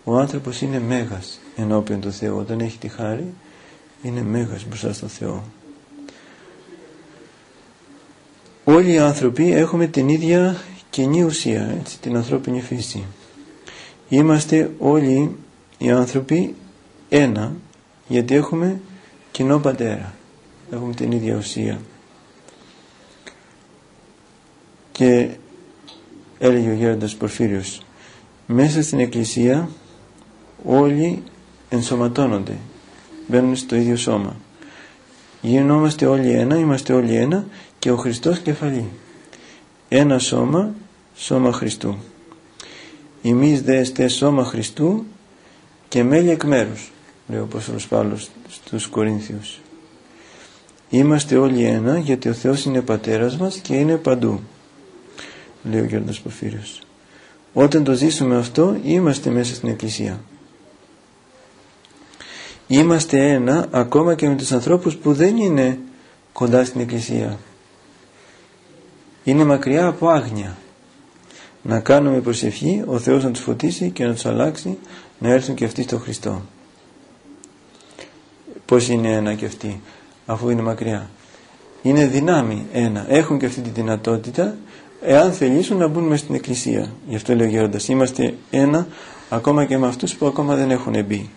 ο άνθρωπος είναι μέγας ενώπιον του Θεού όταν έχει τη χάρη είναι μέγας μπροστά στο Θεό όλοι οι άνθρωποι έχουμε την ίδια κοινή ουσία, έτσι, την ανθρώπινη φύση. Είμαστε όλοι οι άνθρωποι ένα, γιατί έχουμε κοινό πατέρα. Έχουμε την ίδια ουσία. Και έλεγε ο Γέροντας Πορφύριος, μέσα στην Εκκλησία όλοι ενσωματώνονται, μπαίνουν στο ίδιο σώμα. Γινόμαστε όλοι ένα, είμαστε όλοι ένα και ο Χριστός κεφαλή. Ένα σώμα, σώμα Χριστού. Εμείς δε εστές σώμα Χριστού και μέλη εκ μέρους, λέει ο Απόστολος Παύλος στους Κορίνθιους. Είμαστε όλοι ένα γιατί ο Θεός είναι πατέρας μας και είναι παντού, λέει ο Γιώργος Ποφύριος. Όταν το ζήσουμε αυτό είμαστε μέσα στην Εκκλησία. Είμαστε ένα ακόμα και με τους ανθρώπους που δεν είναι κοντά στην Εκκλησία είναι μακριά από άγνοια. Να κάνουμε προσευχή, ο Θεός να τους φωτίσει και να τους αλλάξει, να έρθουν και αυτοί στο Χριστό. Πώς είναι ένα και αυτοί, αφού είναι μακριά. Είναι δυνάμει ένα. Έχουν και αυτή τη δυνατότητα, εάν θελήσουν να μπουν μέσα στην Εκκλησία. Γι' αυτό λέει ο Γέροντας, είμαστε ένα ακόμα και με αυτούς που ακόμα δεν έχουν μπει.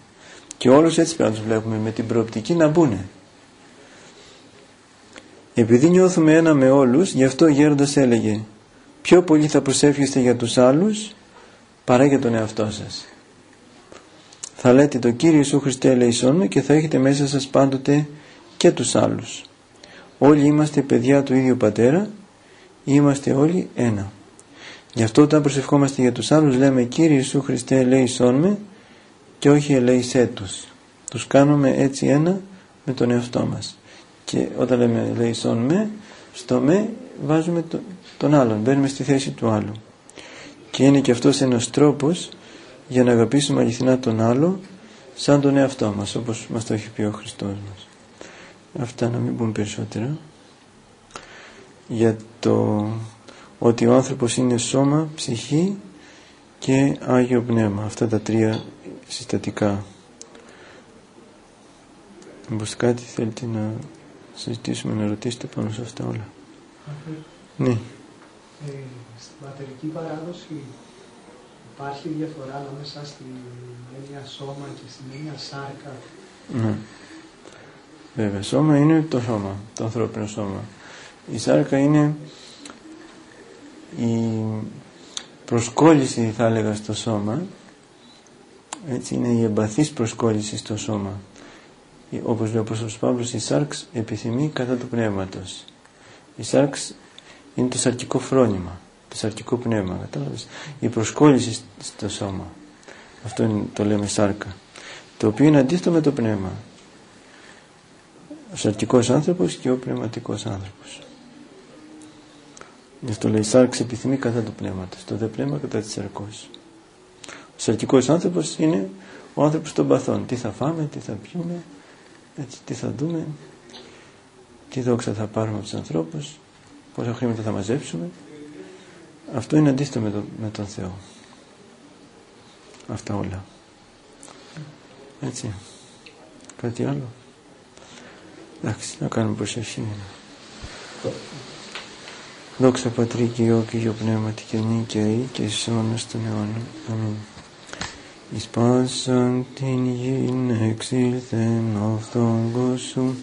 Και όλους έτσι πρέπει να τους βλέπουμε, με την προοπτική να μπουν. Επειδή νιώθουμε ένα με όλους, γι' αυτό ο γέροντας έλεγε πιο πολύ θα προσεύχεστε για τους άλλους παρά για τον εαυτό σας. Θα λέτε το Κύριο Ιησού Χριστέ ελεησόν με και θα έχετε μέσα σας πάντοτε και τους άλλους. Όλοι είμαστε παιδιά του ίδιου Πατέρα, είμαστε όλοι ένα. Γι' αυτό όταν προσευχόμαστε για τους άλλους λέμε Κύριε Ιησού Χριστέ ελέησόν με και όχι ελέησέ τους. Τους κάνουμε έτσι ένα με τον εαυτό μας. Και όταν λέμε ελέησόν με, στο με βάζουμε τον άλλον, μπαίνουμε στη θέση του άλλου. Και είναι και αυτός ένας τρόπος για να αγαπήσουμε αληθινά τον άλλο σαν τον εαυτό μας, όπως μας το έχει πει ο Χριστός μας. Αυτά να μην πούμε περισσότερα. Για το ότι ο άνθρωπος είναι σώμα, ψυχή και Άγιο Πνεύμα. Αυτά τα τρία συστατικά. Μήπως κάτι θέλετε να συζητήσουμε, να ρωτήσετε πάνω σε αυτά όλα; Ναι. Ε, στην πατερική παράδοση υπάρχει διαφορά ανάμεσα στην έννοια σώμα και στην έννοια σάρκα. Ναι. Βέβαια, σώμα είναι το σώμα, το ανθρώπινο σώμα. Η σάρκα είναι η προσκόλληση θα έλεγα στο σώμα. Έτσι είναι η εμπαθής προσκόλληση στο σώμα. Όπως λέει ο Παύλος Παύλος η σάρξ επιθυμεί κατά του πνεύματος. Η σάρξ είναι το σαρκικό φρόνημα το σαρκικό πνεύμα κατάλαβες; Η προσκόλληση στο σώμα. Αυτό είναι, το λέμε σάρκα. Το οποίο είναι αντίθετο με το πνεύμα. Ο σαρκικός άνθρωπος και ο πνευματικός άνθρωπος Γι' αυτό λέει σάρξ επιθυμεί κατά του πνεύματος, το δε πνεύμα κατά της σαρκός. Ο σαρκικός άνθρωπος είναι ο άνθρωπος των παθών. Τι θα φάμε, τι θα πιούμε, έτσι, τι θα δούμε, τι δόξα θα πάρουμε από τους ανθρώπους, πόσα χρήματα θα μαζέψουμε. Αυτό είναι αντίθετο με, το, με τον Θεό. Αυτά όλα. Έτσι. Κάτι άλλο. Εντάξει, να κάνουμε προσευχή. Δόξα Πατρί και Υιό και Υιό Πνεύματι και νίκαιη και εις αιώνας των αιώνων. Αμήν. Εις πάσαν την γην εξήλθεν αυτόν κοσούν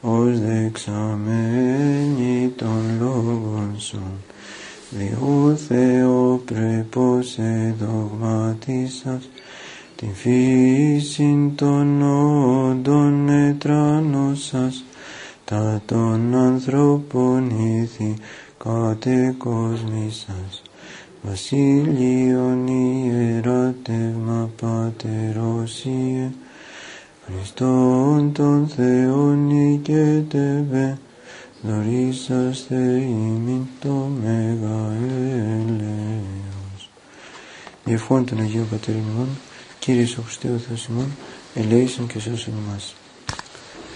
ως δεξαμένη των λόγων σου. Διό Θεό πρέπος εδογμάτισας την φύση των όντων ετρανώσας τα των ανθρώπων ήθη κατεκόσμησας Βασίλειον ιεράτευμα πατερόσιε Χριστόν τον Θεόν νικέτευε δωρήσαστε ημίν το Μέγα Ελέος. Διευχών των Αγίων Πατέρων ημών, Κύριε ο Χριστέ ο Θεός ημών, ελέησον και σώσον ημάς.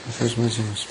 Ο Θεός μαζί μας.